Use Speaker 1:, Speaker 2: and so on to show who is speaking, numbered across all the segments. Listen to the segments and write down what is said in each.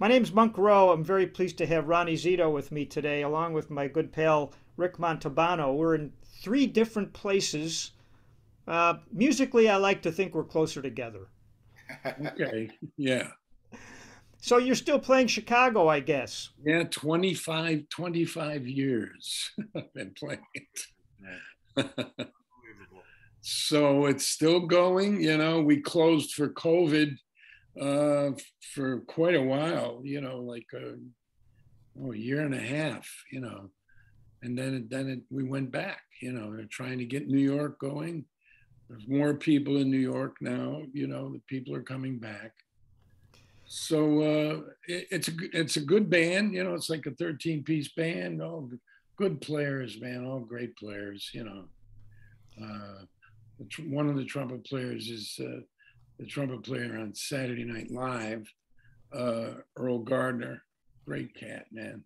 Speaker 1: My name's Monk Rowe. I'm very pleased to have Ronnie Zito with me today, along with my good pal Rick Montalbano. We're in three different places. Uh, musically, I like to think we're closer together.
Speaker 2: okay. Yeah.
Speaker 1: So you're still playing Chicago, I guess.
Speaker 2: Yeah, 25, 25 years I've been playing. it. so it's still going. You know, we closed for COVID uh, for quite a while. You know, like a, oh, a year and a half. You know, and then then it, we went back. You know, they're trying to get New York going. There's more people in New York now. You know, the people are coming back. So uh, it, it's a it's a good band. You know, it's like a 13 piece band. All good players, man. All great players. You know. Uh, one of the trumpet players is uh, the trumpet player on Saturday Night Live, uh, Earl Gardner, great cat, man.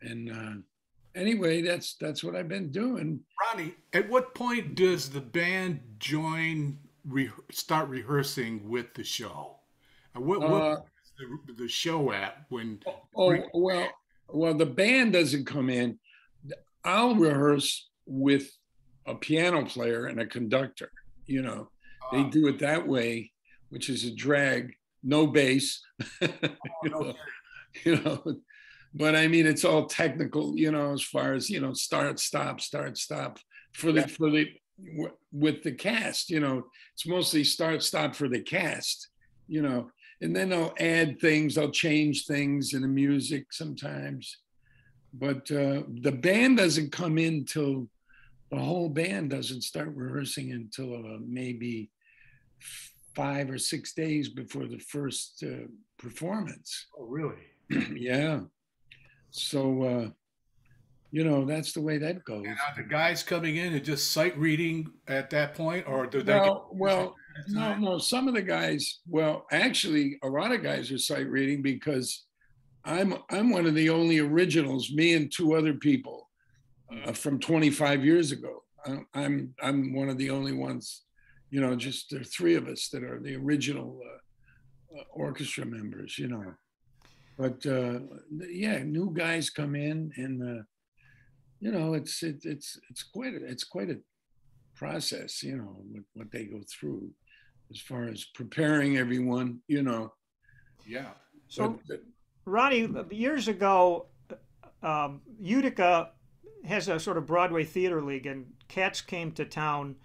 Speaker 2: And uh, anyway, that's that's what I've been doing.
Speaker 3: Ronnie, at what point does the band join, re- start rehearsing with the show? What, what uh, the, the, show at when?
Speaker 2: Oh re- well, well, the band doesn't come in. I'll rehearse with a piano player and a conductor. You know, they ah. do it that way, which is a drag, no bass. you, oh, know, you know, but I mean, it's all technical. You know, as far as you know, start, stop, start, stop for the for the with the cast. You know, it's mostly start, stop for the cast. You know, and then I'll add things. I'll change things in the music sometimes. But uh, the band doesn't come in till the whole band doesn't start rehearsing until uh, maybe five or six days before the first uh, performance.
Speaker 3: Oh, really?
Speaker 2: yeah. So, uh, you know, that's the way that goes.
Speaker 3: And are the guys coming in and just sight reading at that point, or do
Speaker 2: they? Well, well, no, no. Some of the guys, well, actually, a lot of guys are sight reading because I'm I'm one of the only originals. Me and two other people uh, from 25 years ago. I'm I'm one of the only ones, you know, just there are three of us that are the original uh, uh, orchestra members, you know. But uh, yeah, new guys come in, and uh, you know, it's it, it's it's quite a, it's quite a process, you know, what, what they go through as far as preparing everyone, you know.
Speaker 3: Yeah.
Speaker 1: So, but, Ronnie, years ago, um, Utica has a sort of Broadway theater league, and Cats came to town,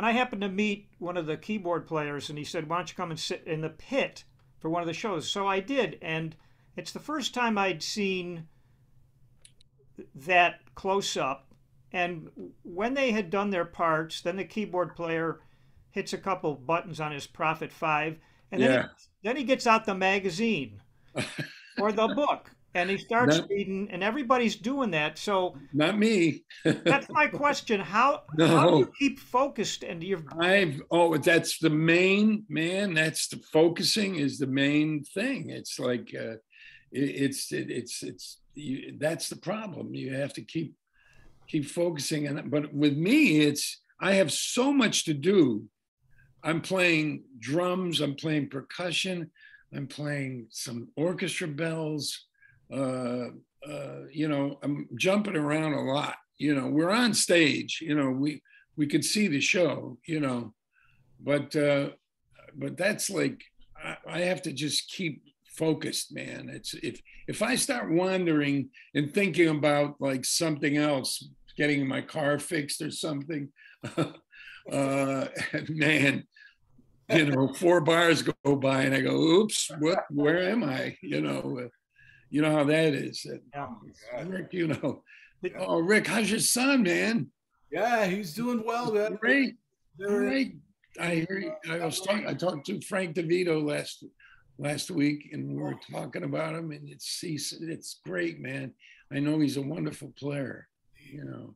Speaker 1: and I happened to meet one of the keyboard players, and he said, "Why don't you come and sit in the pit for one of the shows?" So I did, and it's the first time I'd seen that close up. And when they had done their parts, then the keyboard player hits a couple buttons on his Prophet Five, and then, yeah. he, then he gets out the magazine or the book and he starts not, reading, and everybody's doing that. So
Speaker 2: not me.
Speaker 1: that's my question. How, no. how do you keep focused? And you're
Speaker 2: I've oh, that's the main man. That's the focusing is the main thing. It's like uh, it, it's it, it's it's you, that's the problem. You have to keep keep focusing and but with me, it's I have so much to do. I'm playing drums. I'm playing percussion. I'm playing some orchestra bells uh, uh, you know, I'm jumping around a lot. You know, we're on stage. You know, we we could see the show. You know, but uh, but that's like I, I have to just keep focused, man. It's if if I start wandering and thinking about like something else, getting my car fixed or something, uh, man, you know, four bars go by and I go, oops, what? Where am I? You know, you know how that is. Yeah. Oh, Rick, you know. Oh, Rick, how's your son, man?
Speaker 3: Yeah, he's doing well. Man.
Speaker 2: Great, great. I heard. I was talking. I talked to Frank DeVito last last week, and we were talking about him, and it's he's, it's great, man. I know he's a wonderful player. You know.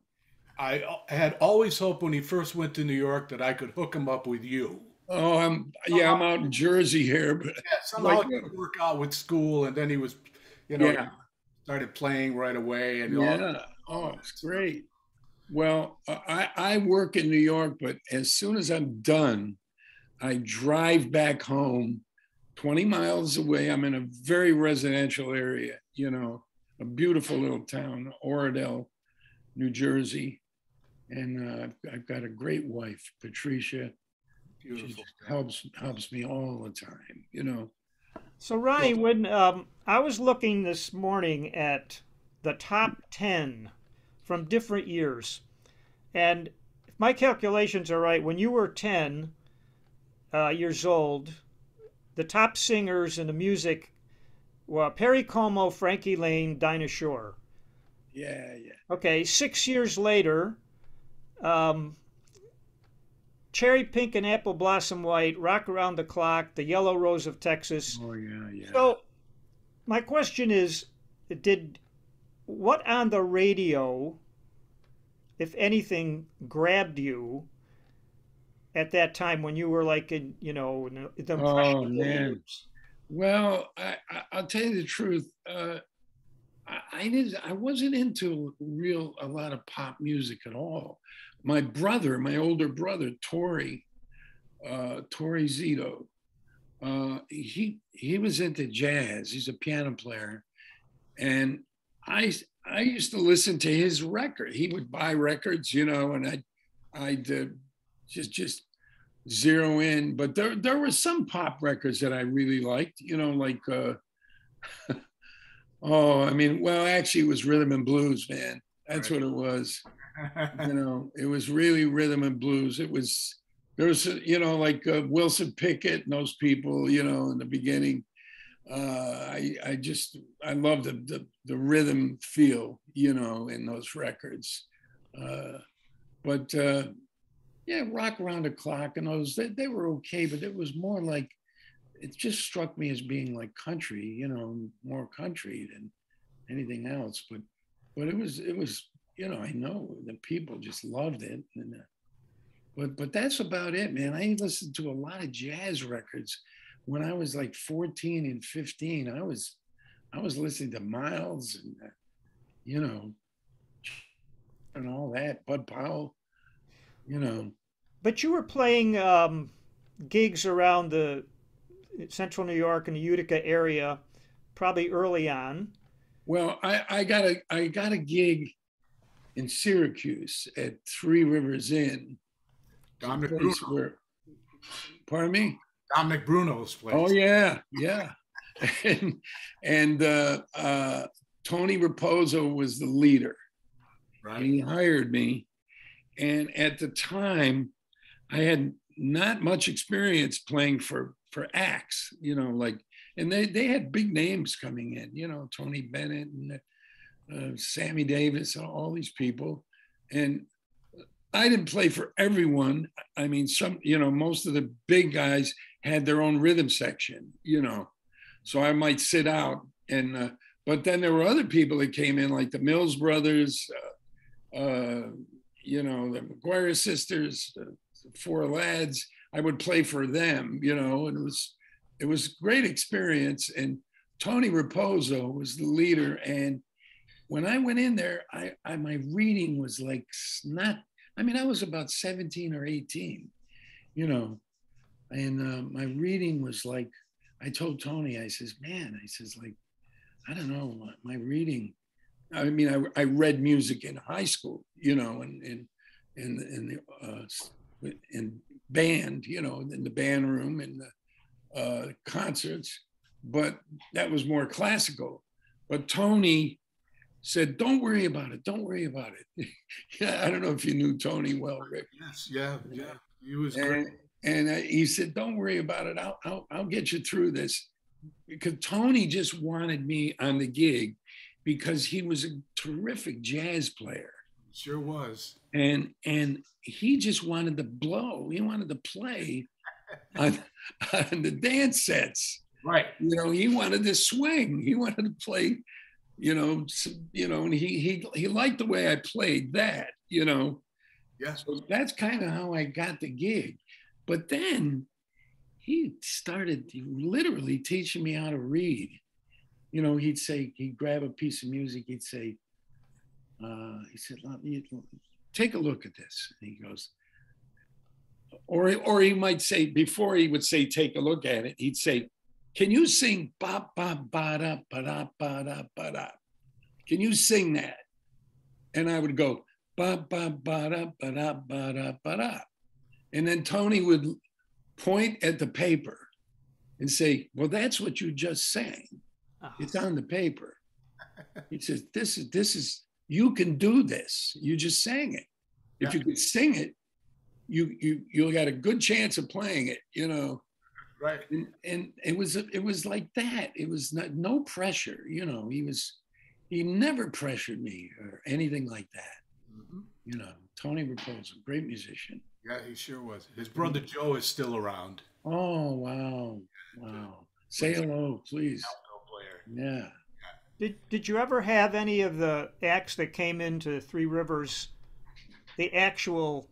Speaker 3: I uh, had always hoped when he first went to New York that I could hook him up with you.
Speaker 2: Oh, I'm yeah, I'm out in Jersey here, but
Speaker 3: yeah, somehow like, work out with school, and then he was you know, yeah. started playing right away. And
Speaker 2: yeah, oh, it's great. Well, I, I work in New York, but as soon as I'm done, I drive back home 20 miles away. I'm in a very residential area, you know, a beautiful little town, Oradell, New Jersey. And uh, I've, got a great wife, Patricia. She
Speaker 3: Beautiful.
Speaker 2: just helps helps me all the time, you know.
Speaker 1: So, Ronnie, when um, I was looking this morning at the top 10 from different years, and if my calculations are right, when you were 10 uh, years old, the top singers in the music were Perry Como, Frankie Laine, Dinah Shore.
Speaker 2: Yeah, yeah.
Speaker 1: Okay, six years later, um, Cherry Pink and Apple Blossom White, Rock Around the Clock, The Yellow Rose of Texas.
Speaker 2: Oh yeah, yeah.
Speaker 1: So, my question is, did what on the radio, if anything, grabbed you at that time when you were like in, you know, in the
Speaker 2: Oh, man. Well, I, I, I'll tell you the truth. Uh, I, I didn't. I wasn't into real a lot of pop music at all. My brother, my older brother, Torrie, uh, Torrie Zito, uh, he he was into jazz. He's a piano player, and I I used to listen to his record. He would buy records, you know, and I I'd uh, just just zero in. But there there were some pop records that I really liked, you know, like uh, oh, I mean, well, actually, it was rhythm and blues, man. That's what it was. You know, it was really rhythm and blues. It was there was you know like uh, Wilson Pickett and those people, you know, in the beginning. Uh, I I just I love the, the the rhythm feel, you know, in those records. Uh, but uh, yeah, rock around the clock and those they, they were okay, but it was more like it just struck me as being like country, you know, more country than anything else. But but it was it was you know I know the people just loved it, and uh, but but that's about it, man. I listened to a lot of jazz records when I was like 14 and 15. I was I was listening to Miles and uh, you know and all that, Bud Powell, you know.
Speaker 1: But you were playing um, gigs around the central New York and the Utica area probably early on.
Speaker 2: Well, I, I got a I got a gig in Syracuse at Three Rivers Inn.
Speaker 3: Dominic Bruno.
Speaker 2: where- pardon me?
Speaker 3: Dominic Bruno's place.
Speaker 2: Oh yeah, yeah. and and uh, uh, Tony Raposo was the leader.
Speaker 3: Right.
Speaker 2: He hired me, and at the time, I had not much experience playing for for acts. You know, like and they they had big names coming in. You know, Tony Bennett and uh, Sammy Davis, all these people, and I didn't play for everyone. I mean, some you know most of the big guys had their own rhythm section. You know, so I might sit out and. Uh, but then there were other people that came in, like the Mills brothers, uh, uh, you know, the McGuire sisters, four lads. I would play for them, you know, and it was it was great experience. And Tony Raposo was the leader. And when I went in there, I, I my reading was like not. I mean, I was about 17 or 18, you know, and uh, my reading was like. I told Tony, I says, man, I says like, I don't know, my reading. I mean, I, I read music in high school, you know, and in in in the uh, in band, you know, in the band room and the uh, concerts, but that was more classical. But Tony said, "Don't worry about it. Don't worry about it." yeah, I don't know if you knew Tony well, Rick.
Speaker 3: Yes. Yeah. Yeah. He was great.
Speaker 2: And, and uh, he said, "Don't worry about it. I'll, I'll I'll get you through this." Because Tony just wanted me on the gig because he was a terrific jazz player
Speaker 3: Sure was.
Speaker 2: and and he just wanted to blow. He wanted to play on, on the dance sets.
Speaker 3: Right.
Speaker 2: You know, he wanted to swing. He wanted to play. You know, you know, and he he he liked the way I played that. You know,
Speaker 3: Yes.
Speaker 2: so that's kind of how I got the gig. But then he started literally teaching me how to read. You know, he'd say he'd grab a piece of music. He'd say, uh, he said, "Let me take a look at this." And he goes, or or he might say before he would say, "Take a look at it," he'd say, can you sing ba ba ba da ba da ba da ba da? Can you sing that? And I would go ba ba ba da ba da ba da ba da. And then Tony would point at the paper and say, Well, that's what you just sang. Uh-huh. It's on the paper. He says, This is this is you can do this. You just sang it. If
Speaker 3: Yeah.
Speaker 2: you could sing it, you you you got a good chance of playing it, you know.
Speaker 3: Right.
Speaker 2: And, and it was it was like that. It was not no pressure, you know. He was he never pressured me or anything like that.
Speaker 3: Mhm.
Speaker 2: You know, Tony Raposa, great musician.
Speaker 3: Yeah, he sure was. His brother Joe is still around.
Speaker 2: Oh wow, wow. Say hello, please.
Speaker 3: Player.
Speaker 2: Yeah.
Speaker 1: Did Did you ever have any of the acts that came into Three Rivers, the actual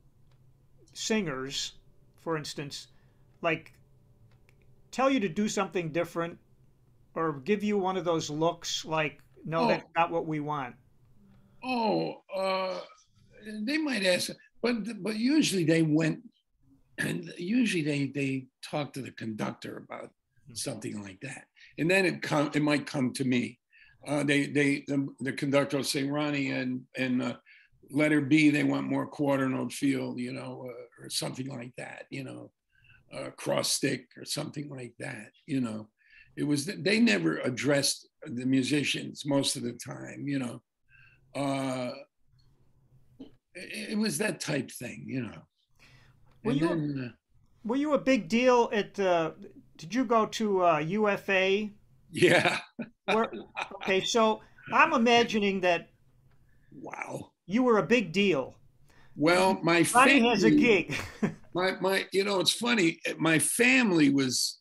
Speaker 1: singers, for instance, like tell you to do something different, or give you one of those looks like, no,
Speaker 2: Oh.
Speaker 1: that's not what we want.
Speaker 2: Oh, uh, they might ask, but but usually they went, and usually they they talk to the conductor about something like that, and then it come it might come to me. Uh, they they the, the conductor will say, Ronnie, and and uh, letter B, they want more quarter note feel, you know, uh, or something like that, you know, uh, cross stick or something like that, you know. It was they never addressed the musicians most of the time, you know uh, it, it was that type thing, you know.
Speaker 1: Were
Speaker 2: And
Speaker 1: you-
Speaker 2: then, uh,
Speaker 1: Were you a big deal at? Uh, did you go to uh, UFA?
Speaker 2: yeah,
Speaker 1: Where, okay, so I'm imagining that
Speaker 2: wow.
Speaker 1: you were a big deal.
Speaker 2: Well, my
Speaker 1: Ronnie
Speaker 2: family,
Speaker 1: has a gig.
Speaker 2: my my, you know, it's funny. My family was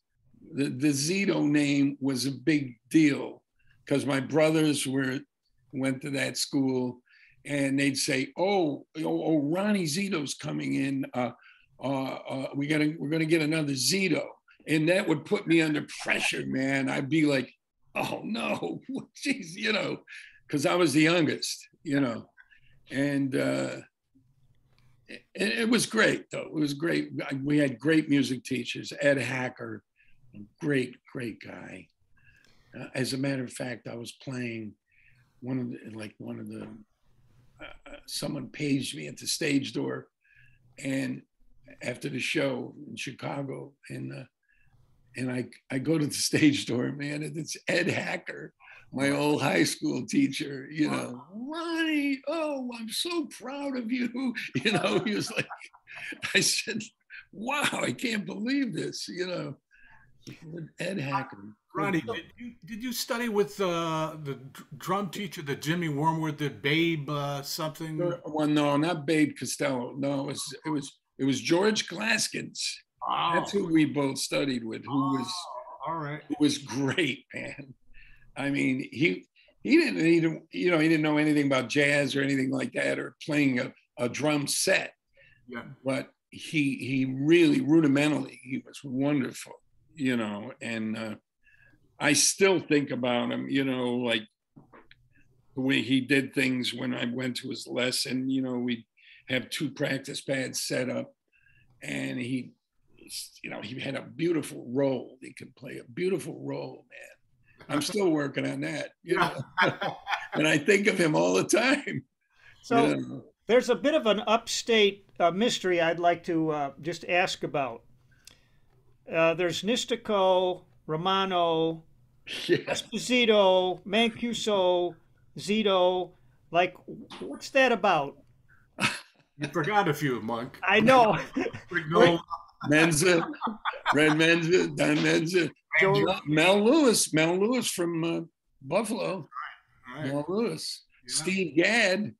Speaker 2: the the Zito name was a big deal because my brothers were went to that school, and they'd say, "Oh, oh, oh Ronnie Zito's coming in. Uh, uh, uh, we gotta we're gonna get another Zito," and that would put me under pressure, man. I'd be like, "Oh no, jeez," you know, because I was the youngest, you know, and. It, it was great though. It was great. We had great music teachers. Ed Hacker, great, great guy. Uh, as a matter of fact, I was playing one of the, like one of the, uh, uh, someone paged me at the stage door and after the show in Chicago and, uh, and I, I go to the stage door, man, and it's Ed Hacker, my old high school teacher, you know, Ronnie, oh, I'm so proud of you. You know, he was like, I said, wow, I can't believe this, you know. Ed Hacker.
Speaker 3: Ronnie, did you, did you study with uh, the drum teacher that Jimmy Wormworth did, Babe uh, something?
Speaker 2: Well, no, not Babe Costello. No, it was it was it was George Glaskins.
Speaker 3: Oh,
Speaker 2: That's who we both studied with, who was
Speaker 3: all right.
Speaker 2: who was great, man. I mean, he he didn't didn't, you know he didn't know anything about jazz or anything like that or playing a, a drum set,
Speaker 3: Yeah.
Speaker 2: but he he really rudimentally he was wonderful, you know, and uh, I still think about him, you know, like the way he did things when I went to his lesson, you know, we'd have two practice pads set up and he you know, he had a beautiful role. He could play a beautiful role, man. I'm still working on that, you know. and I think of him all the time.
Speaker 1: so
Speaker 2: you know.
Speaker 1: there's a bit of an upstate uh, mystery I'd like to uh, just ask about. Uh, there's Nistico, Romano,
Speaker 2: Yeah.
Speaker 1: Esposito, Mancuso, Zito. Like, what's that about?
Speaker 3: You forgot a few, Monk.
Speaker 1: I know.
Speaker 2: Menza, Red Menza, Don Menza,
Speaker 1: Joe-
Speaker 2: Mel Lewis, Mel Lewis from uh, Buffalo,
Speaker 3: right.
Speaker 2: Mel Lewis,
Speaker 3: Yeah.
Speaker 2: Steve Gadd.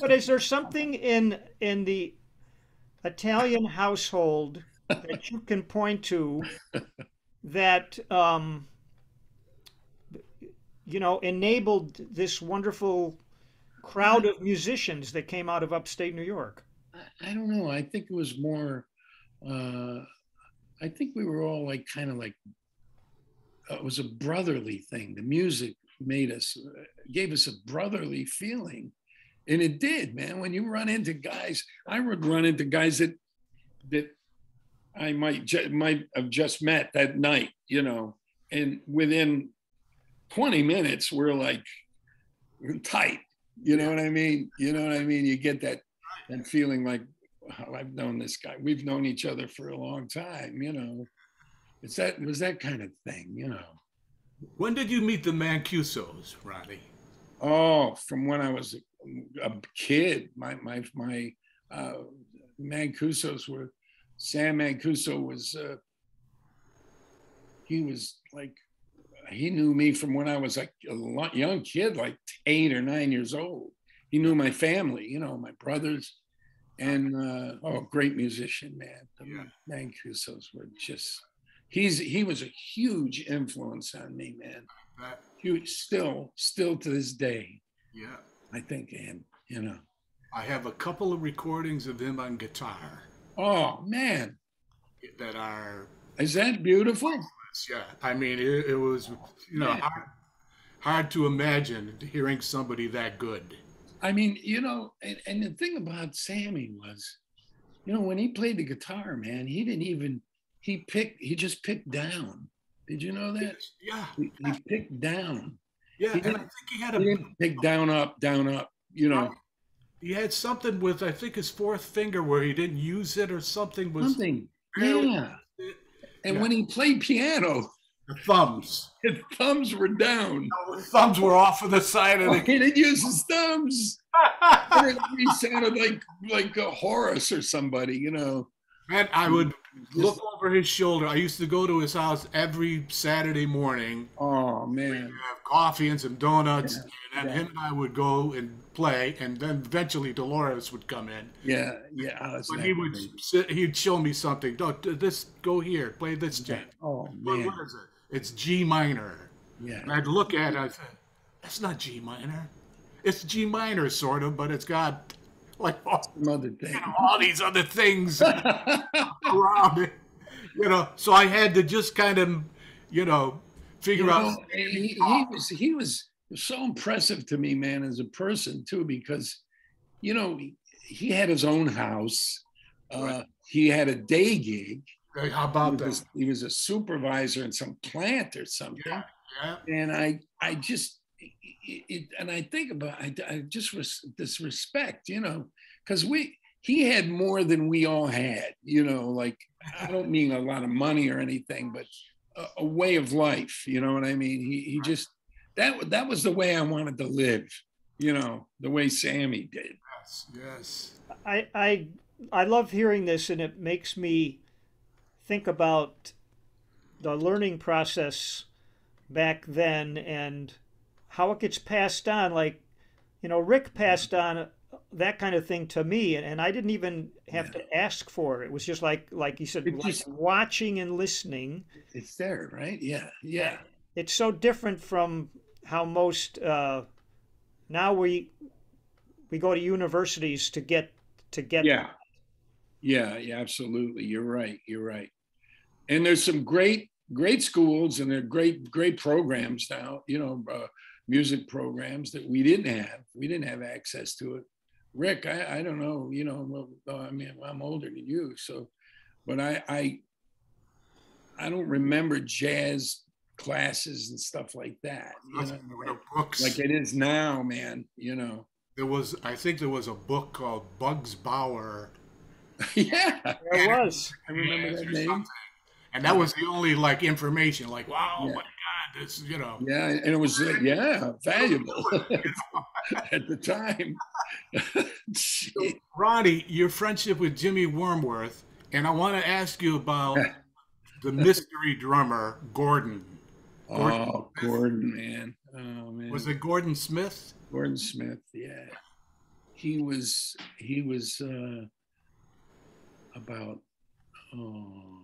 Speaker 1: But is there something in in the Italian household that you can point to that um, you know enabled this wonderful crowd of musicians that came out of upstate New York?
Speaker 2: I- I don't know. I think it was more. Uh, I think we were all like kind of like. Uh, It was a brotherly thing. The music made us, uh, gave us a brotherly feeling, and it did, man. When you run into guys, I would run into guys that that I might ju- might have just met that night, you know, and within 20 minutes we're like tight. You know what I mean? You know what I mean? You get that that feeling like I've known this guy. We've known each other for a long time. You know, it's that it was that kind of thing. You know.
Speaker 3: When did you meet the Mancusos, Ronnie?
Speaker 2: Oh, from when I was a, a kid. My my my uh, Mancusos were Sam Mancuso was uh, he was like he knew me from when I was like a young kid, like eight or nine years old. He knew my family, you know, my brothers, and uh, oh, great musician, man. The yeah. Mancusos were just. He's he was a huge influence on me, man. Huge, still, still to this day.
Speaker 3: Yeah,
Speaker 2: I think him. You know,
Speaker 3: I have a couple of recordings of him on guitar.
Speaker 2: Oh man,
Speaker 3: that are.
Speaker 2: Is that beautiful?
Speaker 3: Yeah, I mean, it, it was you know hard, hard, to imagine hearing somebody that good.
Speaker 2: I mean, you know, and, and the thing about Sammy was, you know, when he played the guitar, man, he didn't even he picked he just picked down. Did you know that?
Speaker 3: Yeah,
Speaker 2: he, he picked down.
Speaker 3: Yeah,
Speaker 2: he
Speaker 3: and I think he had a
Speaker 2: he pick down up down up. You know.
Speaker 3: He had something with I think his fourth finger where he didn't use it or something was
Speaker 2: something. Yeah. And yeah. when he played piano,
Speaker 3: the thumbs.
Speaker 2: His thumbs were down.
Speaker 3: No, the thumbs were off of the side of the.
Speaker 2: Oh, he didn't use his thumbs. he sounded like like a Horace or somebody, you know.
Speaker 3: Man, I would look over his shoulder. I used to go to his house every Saturday morning.
Speaker 2: Oh man!
Speaker 3: Have coffee and some donuts, yeah, and yeah. him and I would go and play, and then eventually Dolores would come in.
Speaker 2: Yeah, yeah. Oh,
Speaker 3: but he would sit, he'd show me something. Don't this go here, play this jam.
Speaker 2: Oh man!
Speaker 3: What, what is it? It's G minor.
Speaker 2: Yeah.
Speaker 3: And I'd look at it. I said, "That's not G minor. It's G minor, sort of, but it's got." like all,
Speaker 2: other.
Speaker 3: You know, all these other things around it. You know, so I had to just kind of, you know, figure you know, out.
Speaker 2: He, he, was he was so impressive to me, man, as a person too, because you know he, had his own house. Uh, he had a day gig.
Speaker 3: How about
Speaker 2: he
Speaker 3: that?
Speaker 2: Was, he was a supervisor in some plant or something.
Speaker 3: Yeah, yeah.
Speaker 2: And I, I just it, it, and I think about I, I just was this respect, you know, because we he had more than we all had, you know, like I don't mean a lot of money or anything, but a, a way of life, you know what I mean? He he just that that was the way I wanted to live, you know, the way Sammy did.
Speaker 3: Yes, yes.
Speaker 1: I I I love hearing this, and it makes me think about the learning process back then and how it gets passed on. Like, you know, Rick passed on that kind of thing to me, and I didn't even have yeah. to ask for it. It was just like, like you said, like just, watching and listening.
Speaker 2: It's there, right? Yeah, yeah.
Speaker 1: It's so different from how most uh, now we we go to universities to get to get.
Speaker 2: Yeah, yeah, yeah. Absolutely, you're right. You're right. And there's some great great schools and they're great great programs now. You know. Uh, music programs that we didn't have. We didn't have access to it. Rick, I, I don't know, you know, well, I mean, I'm older than you, so, but I, I, I don't remember jazz classes and stuff like that. You know,
Speaker 3: books.
Speaker 2: Like it is now, man. You know.
Speaker 3: There was, I think, there was a book called Bugs Bower.
Speaker 2: yeah,
Speaker 1: there was.
Speaker 2: I remember that name.
Speaker 3: And that was the only like information. Like, wow, yeah. my it's you know.
Speaker 2: Yeah, and it was uh, yeah valuable at the time.
Speaker 3: Ronnie, your friendship with Jimmy Wormworth, and I want to ask you about the mystery drummer Gordon.
Speaker 2: Gordon oh, Smith. Gordon, man. Oh man.
Speaker 3: Was it Gordon Smith?
Speaker 2: Gordon Smith, yeah. He was he was uh about oh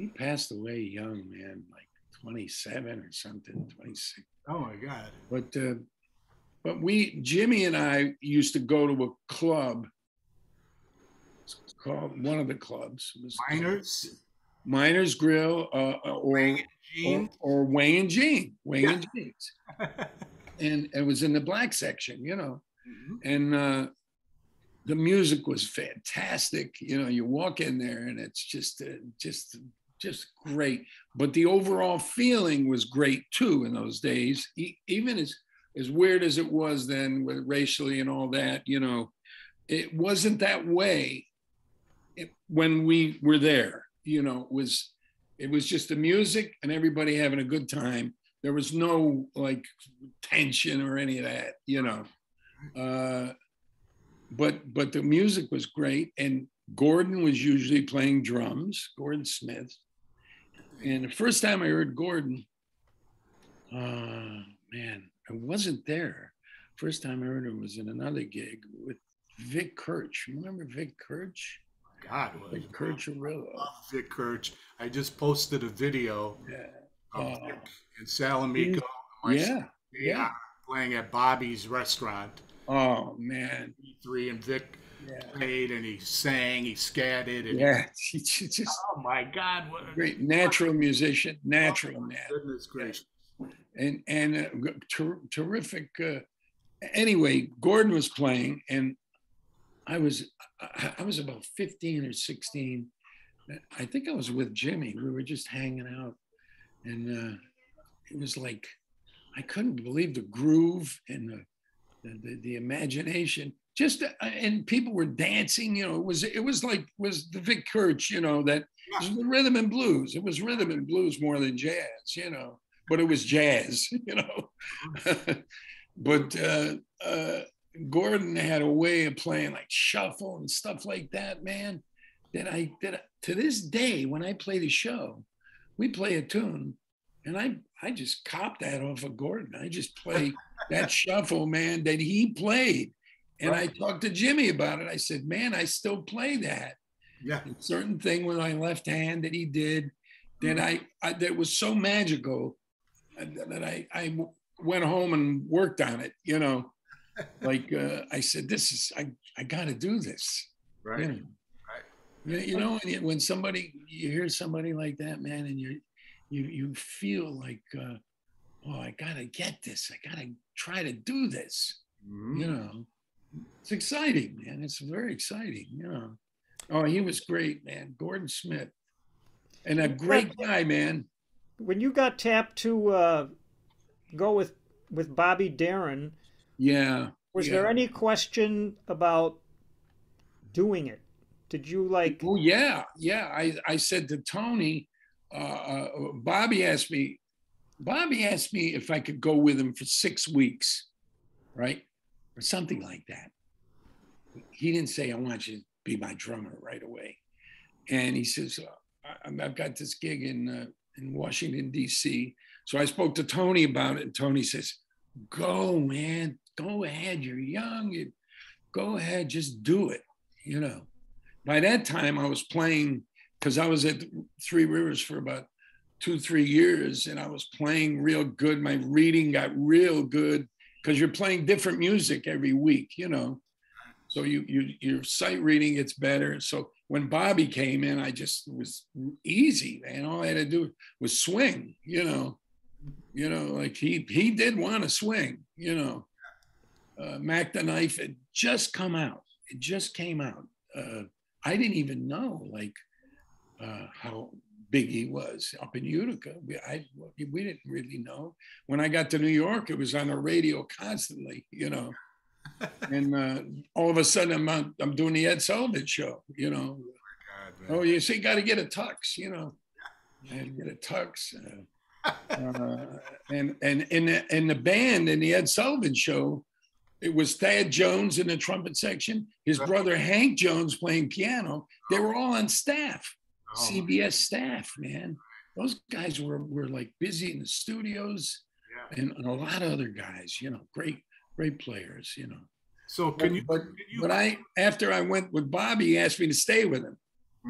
Speaker 2: he passed away young, man, like 27 or something, 26.
Speaker 3: Oh my God.
Speaker 2: But uh, but we Jimmy and I used to go to a club. It's called one of the clubs.
Speaker 3: was Miners.
Speaker 2: Miners Grill, uh, uh or, Wang or, or Wang and Gene, Wang yeah. and Gene's, and it was in the black section, you know, mm-hmm. and uh, the music was fantastic. You know, you walk in there and it's just uh, just just great. But the overall feeling was great too in those days. Even as as weird as it was then with racially and all that, you know, it wasn't that way when we were there. You know, it was it was just the music and everybody having a good time. There was no like tension or any of that, you know. Uh, but but the music was great, and Gordon was usually playing drums. Gordon Smith, and the first time I heard Gordon, uh, man, I wasn't there. First time I heard him was in another gig with Vic Kirch. Remember Vic Kirch?
Speaker 3: God,
Speaker 2: Vic Kircharillo.
Speaker 3: Vic Kirch. I just posted a video
Speaker 2: Yeah.
Speaker 3: of
Speaker 2: Oh.
Speaker 3: Vic in Salamico. my
Speaker 2: Yeah.
Speaker 3: son,
Speaker 2: Yeah.
Speaker 3: Playing at Bobby's restaurant.
Speaker 2: Oh man.
Speaker 3: E3 and Vic
Speaker 2: Yeah.
Speaker 3: played and he sang, he scatted. And
Speaker 2: Yeah. He just
Speaker 3: Oh my God. What a
Speaker 2: great natural musician, natural man.
Speaker 3: goodness gracious.
Speaker 2: and and uh, ter- terrific. Uh, anyway, Gordon was playing, and I was I, I was about fifteen or sixteen. I think I was with Jimmy. We were just hanging out, and uh, it was like I couldn't believe the groove and the the, the, the imagination. Just uh, and people were dancing. You know, it was it was like was the Vic Kirch. You know that was the rhythm and blues. It was rhythm and blues more than jazz. You know but it was jazz, you know. but uh, uh, Gordon had a way of playing like shuffle and stuff like that, man. That I that to this day, when I play the show, we play a tune, and I I just cop that off of Gordon. I just play that shuffle, man, that he played. And I talked to Jimmy about it. I said, man, I still play that
Speaker 3: Yeah.
Speaker 2: a certain thing with my left hand that he did that I, I that was so magical uh, that I I went home and worked on it. You know, like uh, I said, this is I I got to do this.
Speaker 3: Right.
Speaker 2: You know, you, you know when, somebody you hear somebody like that, man, and you you you feel like uh, oh I got to get this. I got to try to do this
Speaker 3: Mhm.
Speaker 2: you know it's exciting man it's very exciting Yeah. oh he was great man gordon smith and a great guy man
Speaker 1: When you got tapped to uh, go with with Bobby Darin,
Speaker 2: yeah
Speaker 1: was
Speaker 2: yeah.
Speaker 1: there any question about doing it? Did you like?
Speaker 2: oh yeah yeah i i said to tony uh, uh bobby asked me bobby asked me if i could go with him for six weeks right or something like that. He didn't say i want you to be my drummer right away. And he says uh, i've got this gig in uh, in washington d.c so i spoke to tony about it and tony says go man. Go ahead. You're young. You go ahead. Just do it you know. By that time I was playing because I was at Three Rivers for about two, three years, and I was playing real good. My reading got real good because you're playing different music every week, you know. So you you your sight reading gets better. So when Bobby came in, I just was easy, man. All I had to do was swing, you know. You know, like he he did want to swing, you know. Uh, Mack the Knife had just come out. It just came out. Uh, I didn't even know like uh, how big he was up in Utica. We, I, we didn't really know. When I got to New York, it was on the radio constantly, you know. and uh, all of a sudden, I'm on, I'm doing the Ed Sullivan show, you know.
Speaker 3: God.
Speaker 2: Oh, you see, got to get a tux, you know. I had to get a tux. Uh, uh, and and in the, in the band in the Ed Sullivan show, it was Thad Jones in the trumpet section, his brother Hank Jones playing piano. They were all on staff,
Speaker 3: Oh, my-
Speaker 2: CBS staff, man. Those guys were were like busy in the studios,
Speaker 3: yeah.
Speaker 2: and, and a lot of other guys, you know, great great players, you know.
Speaker 3: So can you?
Speaker 2: but
Speaker 3: can you
Speaker 2: but I after I went with Bobby, he asked me to stay with him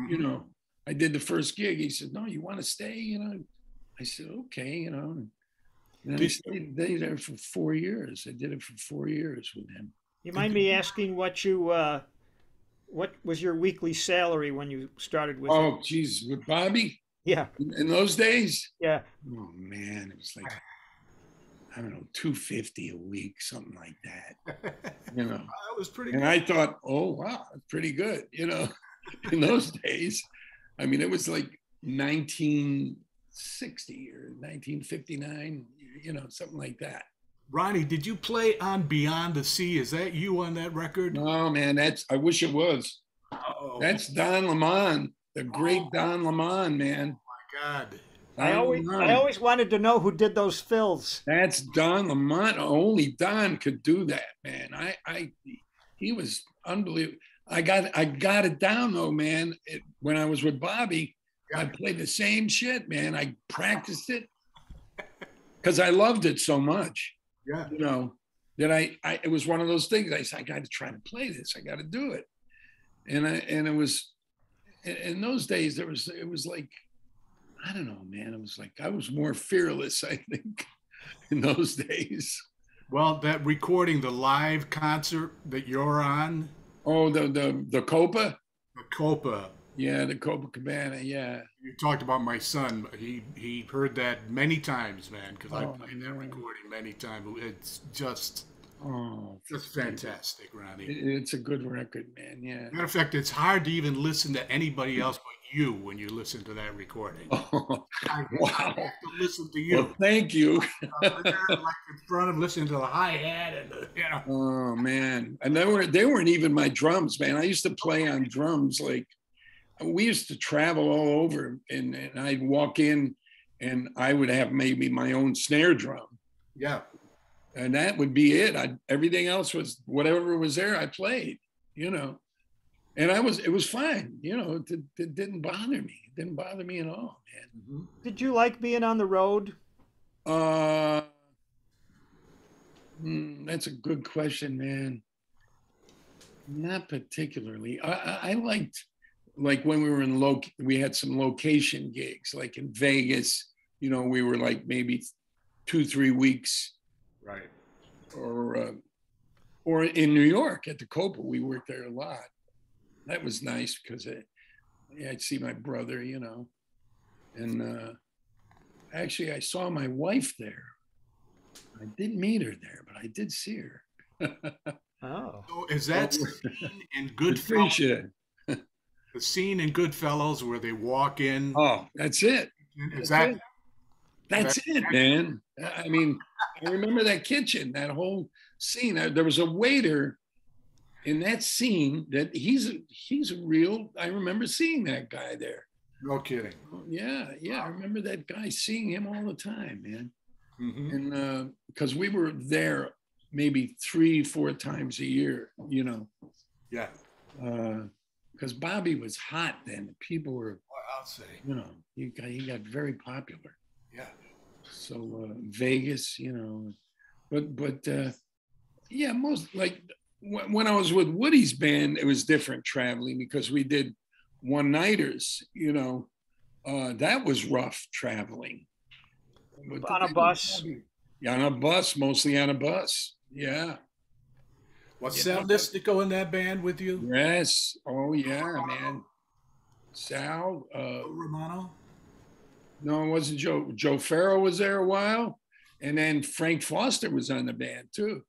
Speaker 2: you
Speaker 3: Mhm.
Speaker 2: know, I did the first gig. He said, "No, you want to stay?" You know, I said, "Okay," you know. And then I
Speaker 3: Did-
Speaker 2: stayed, stayed there for four years. I did it for four years with him.
Speaker 1: You mind me asking what you uh, what was your weekly salary when you started with? him?
Speaker 2: Oh, geez, with Bobby
Speaker 1: Yeah,
Speaker 2: in, in those days.
Speaker 1: yeah.
Speaker 2: Oh man, it was like I don't know, two fifty a week, something like that. You know,
Speaker 3: That was pretty
Speaker 2: and
Speaker 3: good.
Speaker 2: I thought, oh wow, that's pretty good. You know, in those days, I mean, it was like 1960 or 1959, you know, something like that.
Speaker 3: Ronnie, did you play on Beyond the Sea? Is that you on that record?
Speaker 2: No, man, that's I wish it was.
Speaker 3: Oh,
Speaker 2: That's Don Lamond, the great
Speaker 3: Oh.
Speaker 2: Don Lamond, man.
Speaker 3: Oh, my God.
Speaker 1: I always,
Speaker 2: Lamond.
Speaker 1: I always wanted to know who did those fills.
Speaker 2: That's Don Lamond. Only Don could do that, man. I, I, he was unbelievable. I got, I got it down though, man. It, when I was with Bobby, I played the same shit, man. I practiced it because I loved it so much,
Speaker 3: Yeah.
Speaker 2: you know, that I, I, it was one of those things. I said, I got to try to play this. I got to do it, and I, and it was, in, in those days, there was, it was like, I don't know, man. It was like I was more fearless, I think, in those days.
Speaker 3: Well, that recording, the live concert that you're on,
Speaker 2: Oh, the the the Copa,
Speaker 3: the Copa.
Speaker 2: Yeah, the Copacabana, yeah.
Speaker 3: You talked about my son. He he heard that many times, man, because I
Speaker 2: Oh,
Speaker 3: played that recording many times. It's just
Speaker 2: Oh,
Speaker 3: just fantastic, Ronnie.
Speaker 2: it's a good record, man. Yeah.
Speaker 3: Matter of fact, it's hard to even listen to anybody else but you when you listen to that recording.
Speaker 2: Oh,
Speaker 3: I
Speaker 2: wow.
Speaker 3: have to listen to
Speaker 2: well,
Speaker 3: you.
Speaker 2: thank you.
Speaker 3: Like in front of listening to the hi hat and the, you know.
Speaker 2: Oh man, and they were they weren't even my drums, man. I used to play on drums like we used to travel all over, and, and I'd walk in, and I would have maybe my own snare drum,
Speaker 3: Yeah.
Speaker 2: and that would be it. I everything else was whatever was there. I played, you know, and I was it was fine, you know. It, it, it didn't bother me. It didn't bother me at all, man.
Speaker 1: Did you like being on the road?
Speaker 2: Uh, hmm, that's a good question, man. Not particularly. I, I, I liked, like when we were in loc, we had some location gigs, like in Vegas. You know, we were like maybe two, three weeks,
Speaker 3: Right.
Speaker 2: or uh, or in New York at the Copa. We worked there a lot. That was nice because I, yeah, I'd see my brother, you know, and uh, actually I saw my wife there. I didn't meet her there, but I did see her.
Speaker 1: Oh.
Speaker 3: So is that scene good Goodfellas? The scene in Goodfellas where they walk in.
Speaker 2: Oh, that's it.
Speaker 3: is
Speaker 2: that's
Speaker 3: that
Speaker 2: it. That's it, man. I mean, I remember that kitchen, that whole scene. Uh, There was a waiter in that scene that he's he's a real. I remember seeing that guy there.
Speaker 3: no kidding?
Speaker 2: Yeah, yeah, I remember that guy seeing him all the time, man.
Speaker 3: Mhm.
Speaker 2: And because we were there maybe three, four times a year, you know,
Speaker 3: Yeah.
Speaker 2: Because Bobby was hot then. People were,
Speaker 3: Well, I'll say.
Speaker 2: you know, he got, he got very popular.
Speaker 3: Yeah.
Speaker 2: So uh, Vegas, you know, but but uh, yeah, most like when, when I was with Woody's band, it was different traveling because we did one nighters. You know, uh, that was rough traveling. But
Speaker 1: On a bus?
Speaker 2: Yeah, on a bus, mostly on a bus. Yeah.
Speaker 3: Was
Speaker 2: Yeah.
Speaker 3: Sal Nistico in that band with you?
Speaker 2: Yes. Oh yeah, man. Sal. Uh,
Speaker 3: Romano?
Speaker 2: no, it wasn't Joe. Joe Farrow was there a while, and then Frank Foster was on the band too,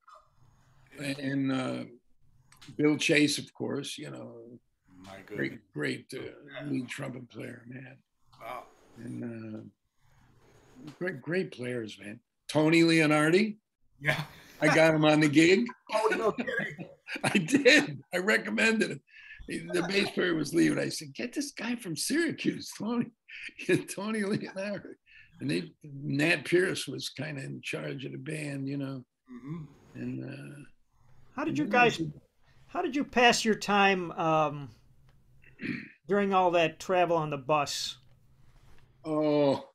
Speaker 2: and uh, Bill Chase, of course. You know,
Speaker 3: My goodness.
Speaker 2: great, great uh, lead trumpet player, man,
Speaker 3: Wow.
Speaker 2: and uh, great, great players, man. Tony Leonardi,
Speaker 3: Yeah.
Speaker 2: I got him on the gig.
Speaker 3: Oh, no kidding.
Speaker 2: I did. I recommended it. The bass player was leaving. I said, "Get this guy from Syracuse, Tony, Tony Leonardi." And they, Nat Pierce was kind of in charge of the band, you know.
Speaker 3: Mhm.
Speaker 2: And uh,
Speaker 1: How did you guys? How did you pass your time um, during all that travel on the bus?
Speaker 2: oh,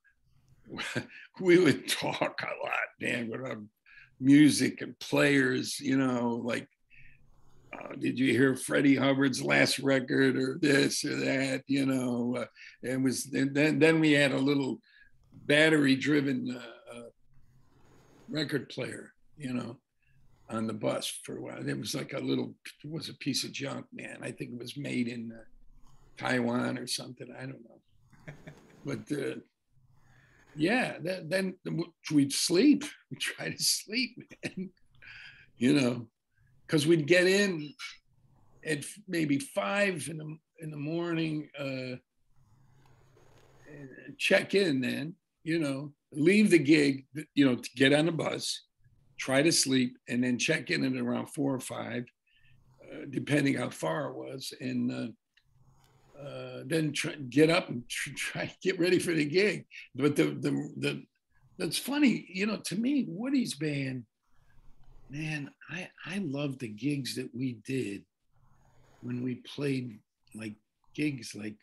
Speaker 2: we would talk a lot, man, about music and players, you know, like. Uh, did you hear Freddie Hubbard's last record or this or that? You know, uh, it was. And then then we had a little battery-driven uh, uh, record player, you know, on the bus for a while. It was like a little. It was a piece of junk, man. I think it was made in uh, Taiwan or something. I don't know, but. Yeah, that, then we'd sleep. We'd try to sleep, man. You know, because we'd get in at maybe five in the in the morning, uh, check in then, you know, leave the gig, you know, to get on the bus, try to sleep, and then check in at around four or five, uh, depending how far it was, and uh, uh, then try, get up and try, try get ready for the gig. But the the the that's funny, you know, to me, Woody's band, man, I I love the gigs that we did when we played like gigs like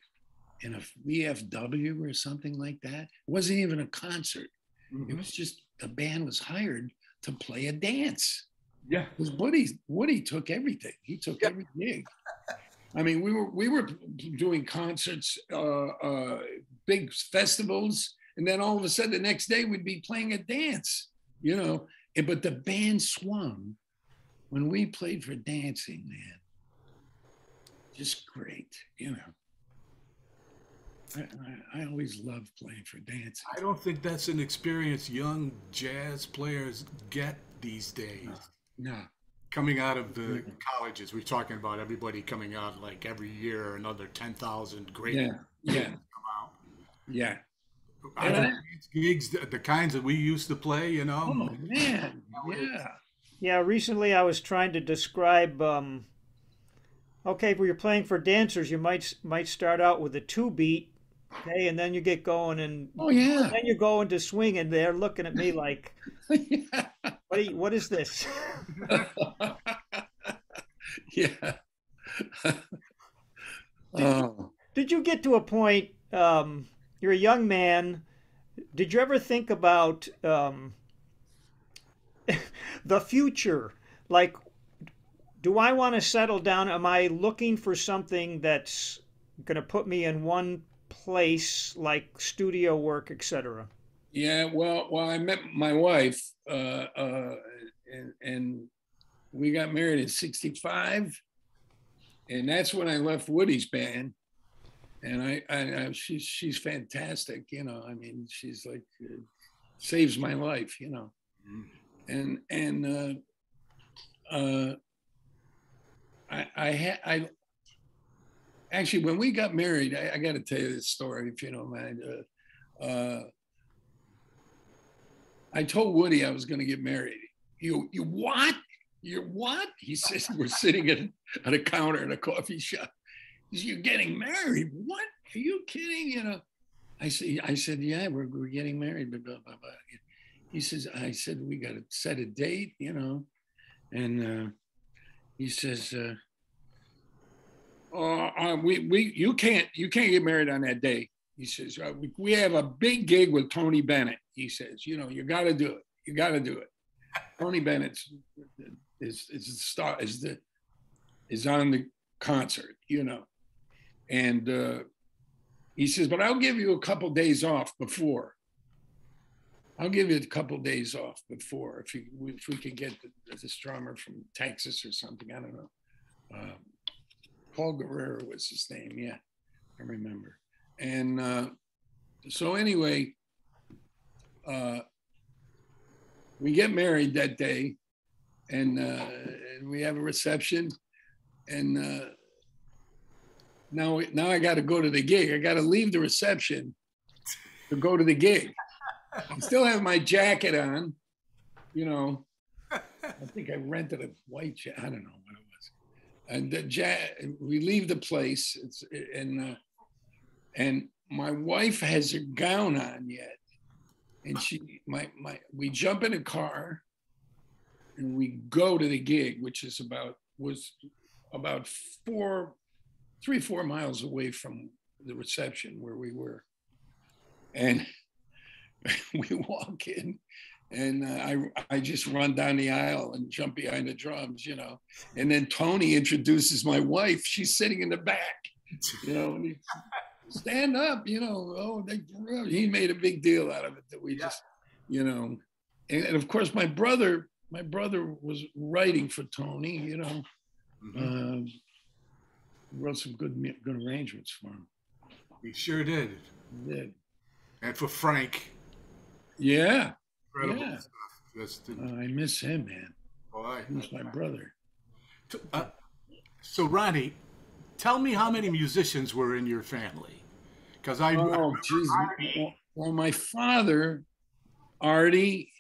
Speaker 2: in a VFW or something like that. It wasn't even a concert. Mm-hmm. It was just the band was hired to play a dance.
Speaker 3: Yeah.
Speaker 2: Because Woody Woody took everything. He took yeah. every gig. I mean, we were we were doing concerts, uh, uh, big festivals, and then all of a sudden the next day we'd be playing a dance, you know. But the band swung when we played for dancing, man. Just great, you know. I, I, always loved playing for dance.
Speaker 3: I don't think that's an experience young jazz players get these days.
Speaker 2: No. no.
Speaker 3: Coming out of the colleges, we're talking about everybody coming out like every year, another 10,000 great
Speaker 2: yeah. yeah. come out. Yeah.
Speaker 3: I don't gigs, the, the kinds that we used to play, you know.
Speaker 2: Oh, man. Yeah.
Speaker 1: Yeah, recently I was trying to describe um, okay, when you're playing for dancers, you might might start out with a two beat, okay, and then you get going and
Speaker 2: oh yeah,
Speaker 1: then you go into swing, and they're looking at me like, yeah. What, you, what is this?
Speaker 2: yeah.
Speaker 1: did, oh. did you get to a point? Um, you're a young man. Did you ever think about um, the future? Like, do I want to settle down? Am I looking for something that's going to put me in one place, like studio work, etc.?
Speaker 2: Yeah, well, well, I met my wife, uh, uh, and, and we got married in '65, and that's when I left Woody's band. And I, I, I she's she's fantastic, you know. I mean, she's like uh, saves my life, you know. Mm. And and uh, uh, I, I had, I actually, when we got married, I, I got to tell you this story, if you don't mind. Uh, uh, I told Woody I was going to get married. You, you what? You're what? He says, we're sitting at, at a counter in a coffee shop. Says, you're getting married. What? Are you kidding? You know, I said, I said, yeah, we're, we're getting married. Blah, blah, blah, blah. He says, I said, we got to set a date, you know, and, uh, he says, uh, uh, uh, we, we, you can't, you can't get married on that day. He says, uh, we, have a big gig with Tony Bennett. He says, you know, you got to do it. You got to do it. Tony Bennett is, is the star, is the, is on the concert, you know, and uh, he says, but I'll give you a couple days off before. I'll give you a couple days off before if you if we could get the, the drummer from Texas or something. I don't know. Um, Paul Guerrero was his name. Yeah, I remember. And uh, so anyway, uh, we get married that day, and, uh, and we have a reception, and uh, now now I got to go to the gig. I got to leave the reception to go to the gig. I still have my jacket on. You know, I think I rented a white jacket. I don't know what it was. And the ja- we leave the place. It's and uh, and my wife has her gown on yet, and she my my we jump in a car, and we go to the gig, which is about was about four, three four miles away from the reception where we were, and we walk in and uh, I, I just run down the aisle and jump behind the drums, you know. And then Tony introduces my wife. She's sitting in the back, you know, and he, stand up, you know. Oh, they, he made a big deal out of it that we just, you know. And, and, of course, my brother, my brother was writing for Tony, you know. Mm-hmm. Uh, wrote some good good arrangements for him.
Speaker 3: He sure did.
Speaker 2: He did.
Speaker 3: And for Frank.
Speaker 2: Yeah.
Speaker 3: Incredible yeah. stuff.
Speaker 2: The, uh, I miss him, man. Boy, he's my brother.
Speaker 3: Uh, so, Ronnie, tell me how many musicians were in your family? Because I,
Speaker 2: oh, jeez. Well, my father, Artie,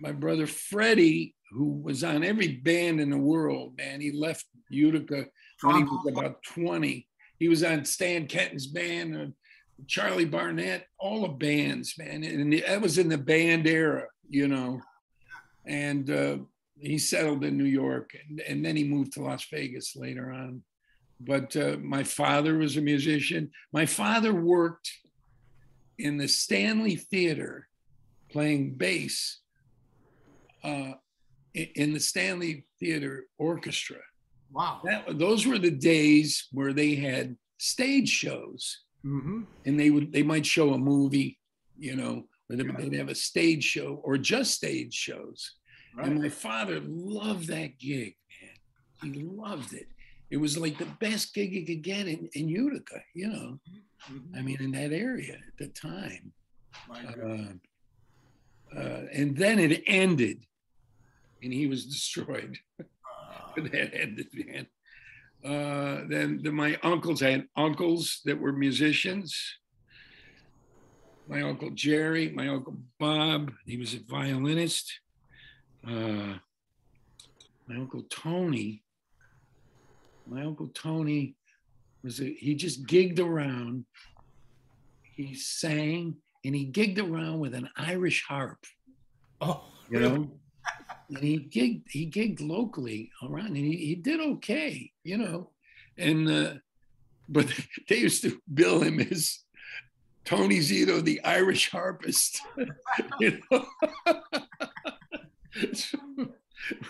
Speaker 2: my brother Freddie, who was on every band in the world, man, he left Utica when he was about 20. He was on Stan Kenton's band, uh, Charlie Barnet, all the bands, man. And that was in the band era, you know. And uh, he settled in New York and, and then he moved to Las Vegas later on. But uh, my father was a musician. My father worked in the Stanley Theater playing bass uh, in the Stanley Theater Orchestra.
Speaker 3: Wow.
Speaker 2: That, those were the days where they had stage shows. Mm-hmm. And they would they might show a movie, you know, yeah. they'd have a stage show or just stage shows. Right. And my father loved that gig, man. He loved it. It was like the best gig you could get in, in Utica, you know. Mm-hmm. I mean, in that area at the time. Uh, uh, and then it ended, and he was destroyed. Uh. that ended, man. Uh, then, then my uncles I had uncles that were musicians. My uncle Jerry, my uncle Bob, he was a violinist. Uh, my uncle Tony, my uncle Tony was a, he just gigged around. He sang and he gigged around with an Irish harp.
Speaker 3: Oh,
Speaker 2: you know, and he gigged he gigged locally around, and he, he did okay, you know, and uh, but they used to bill him as Tony Zito, the Irish harpist. you know,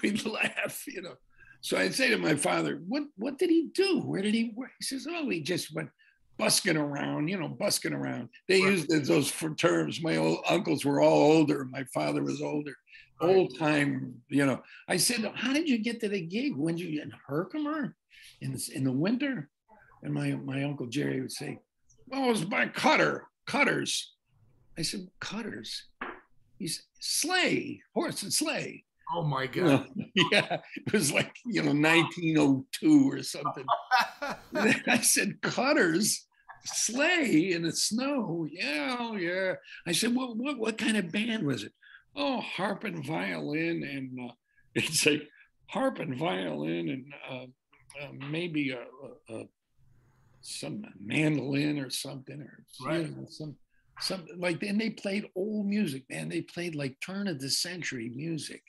Speaker 2: we'd laugh, you know. So I'd say to my father, "What what did he do? Where did he work?" He says, "Oh, he just went busking around, you know, busking around." They right. used those for terms. My old uncles were all older. My father was older, right. old time. You know, I said, "How did you get to the gig? When did you in Herkimer in the, in the winter?" And my my uncle Jerry would say, "Well, it was by Cutter Cutters." I said, "Cutters." He's sleigh, horse and sleigh.
Speaker 3: Oh my God.
Speaker 2: yeah. It was like, you know, 1902 or something. I said, Cutters, sleigh in the snow. Yeah, oh, yeah. I said, what, what, what kind of band was it? Oh, harp and violin. And uh, it's like harp and violin and uh, uh, maybe a, a, a, some mandolin or something or right. you know, some something like and they played old music man they played like turn of the century music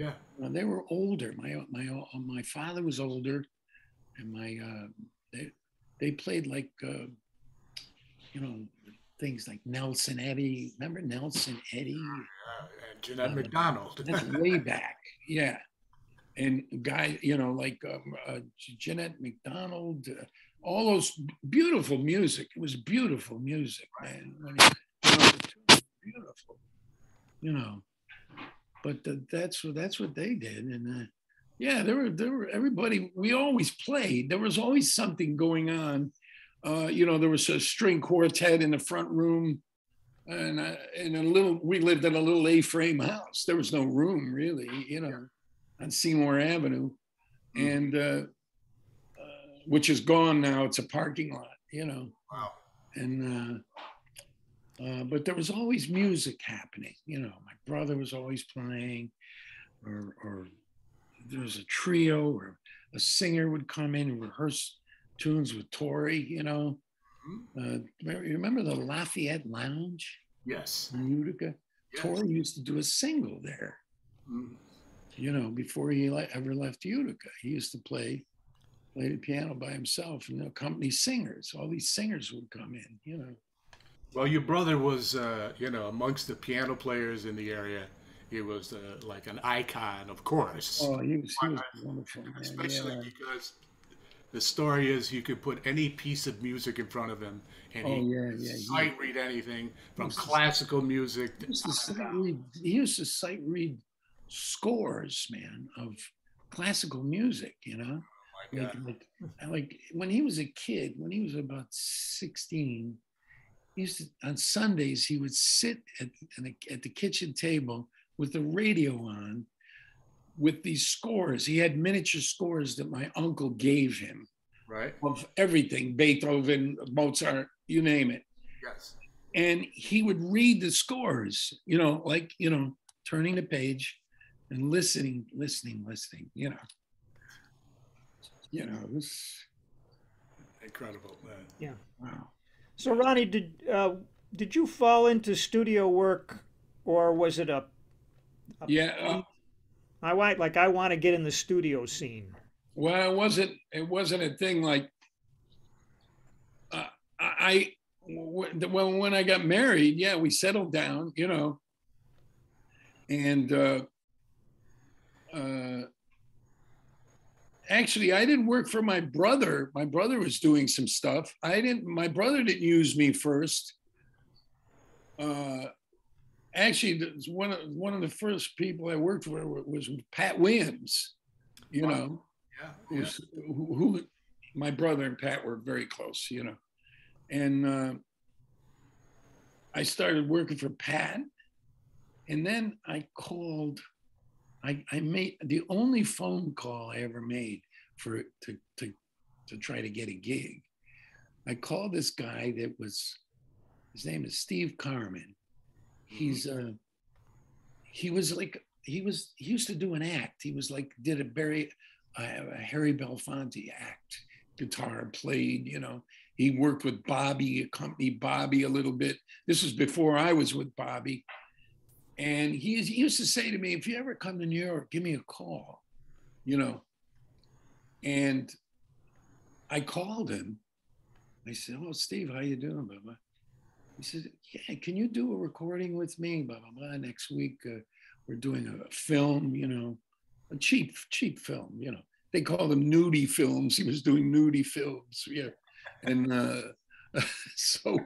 Speaker 3: yeah.
Speaker 2: Well, they were older. My my uh, my father was older, and my uh, they they played like uh, you know things like Nelson Eddy. Remember Nelson Eddy?
Speaker 3: Uh, and Jeanette uh, MacDonald.
Speaker 2: that's way back. Yeah. And guy, you know, like um, uh, Jeanette MacDonald, uh, all those beautiful music. It was beautiful music, man. you know, beautiful. You know, but that's what that's what they did and uh, yeah there were there were everybody we always played. There was always something going on. Uh, you know there was a string quartet in the front room and uh, in a little we lived in a little a-frame house. There was no room really you know on seymour avenue. Hmm. and uh, uh, which is gone now it's a parking lot you know.
Speaker 3: Wow.
Speaker 2: And uh, but there was always music happening. You know, my brother was always playing, or, or there was a trio, or a singer would come in and rehearse tunes with Torrie. You know, mm-hmm. uh, remember the Lafayette Lounge?
Speaker 3: Yes.
Speaker 2: In Utica. Yes. Torrie used to do a single there. Mm. You know, before he ever left Utica, he used to play play the piano by himself and accompany singers. All these singers would come in. You know.
Speaker 3: Well, your brother was, uh, you know, amongst the piano players in the area. He was uh, like an icon, of course.
Speaker 2: Oh, he was, he was wonderful, man.
Speaker 3: Especially yeah. because the story is you could put any piece of music in front of him, and
Speaker 2: oh,
Speaker 3: he
Speaker 2: yeah, yeah,
Speaker 3: sight read anything from classical music.
Speaker 2: He used, to sight read, he used to sight read scores, man, of classical music. You know,
Speaker 3: oh like,
Speaker 2: like, like when he was a kid, when he was about sixteen used to, on Sundays, he would sit at, at the kitchen table with the radio on with these scores. He had miniature scores that my uncle gave him.
Speaker 3: Right.
Speaker 2: Of everything Beethoven, Mozart, you name it.
Speaker 3: Yes.
Speaker 2: And he would read the scores, you know, like, you know, turning the page and listening, listening, listening, you know. You know, it was
Speaker 3: incredible. Man.
Speaker 1: Yeah.
Speaker 2: Wow.
Speaker 1: So Ronnie, did uh, did you fall into studio work, or was it a?
Speaker 2: a yeah. Uh,
Speaker 1: I want like I want to get in the studio scene.
Speaker 2: Well, it wasn't. It wasn't a thing like. Uh, I well, when I got married, yeah, we settled down, you know, and uh, uh, actually, I didn't work for my brother. My brother was doing some stuff. I didn't. My brother didn't use me first. Uh, actually, one of one of the first people I worked for was Pat Williams. You wow. know,
Speaker 3: yeah, yeah.
Speaker 2: Who, who, my brother and Pat were very close. You know, and uh, I started working for Pat, and then I called I, I made the only phone call I ever made for to, to to try to get a gig. I called this guy that was his name is Steve Karmen. He's uh he was like he was he used to do an act. He was like did a uh, a Harry Belafonte act, guitar played, you know. He worked with Bobby, accompanied Bobby a little bit. This was before I was with Bobby. And he, used to say to me, if you ever come to New York, give me a call, you know. And I called him. I said, oh, Steve, how you doing, Baba? He said, yeah, can you do a recording with me, blah, blah, blah. Next week, uh, we're doing a film, you know, a cheap, cheap film, you know. They call them nudie films. He was doing nudie films, yeah. And uh, so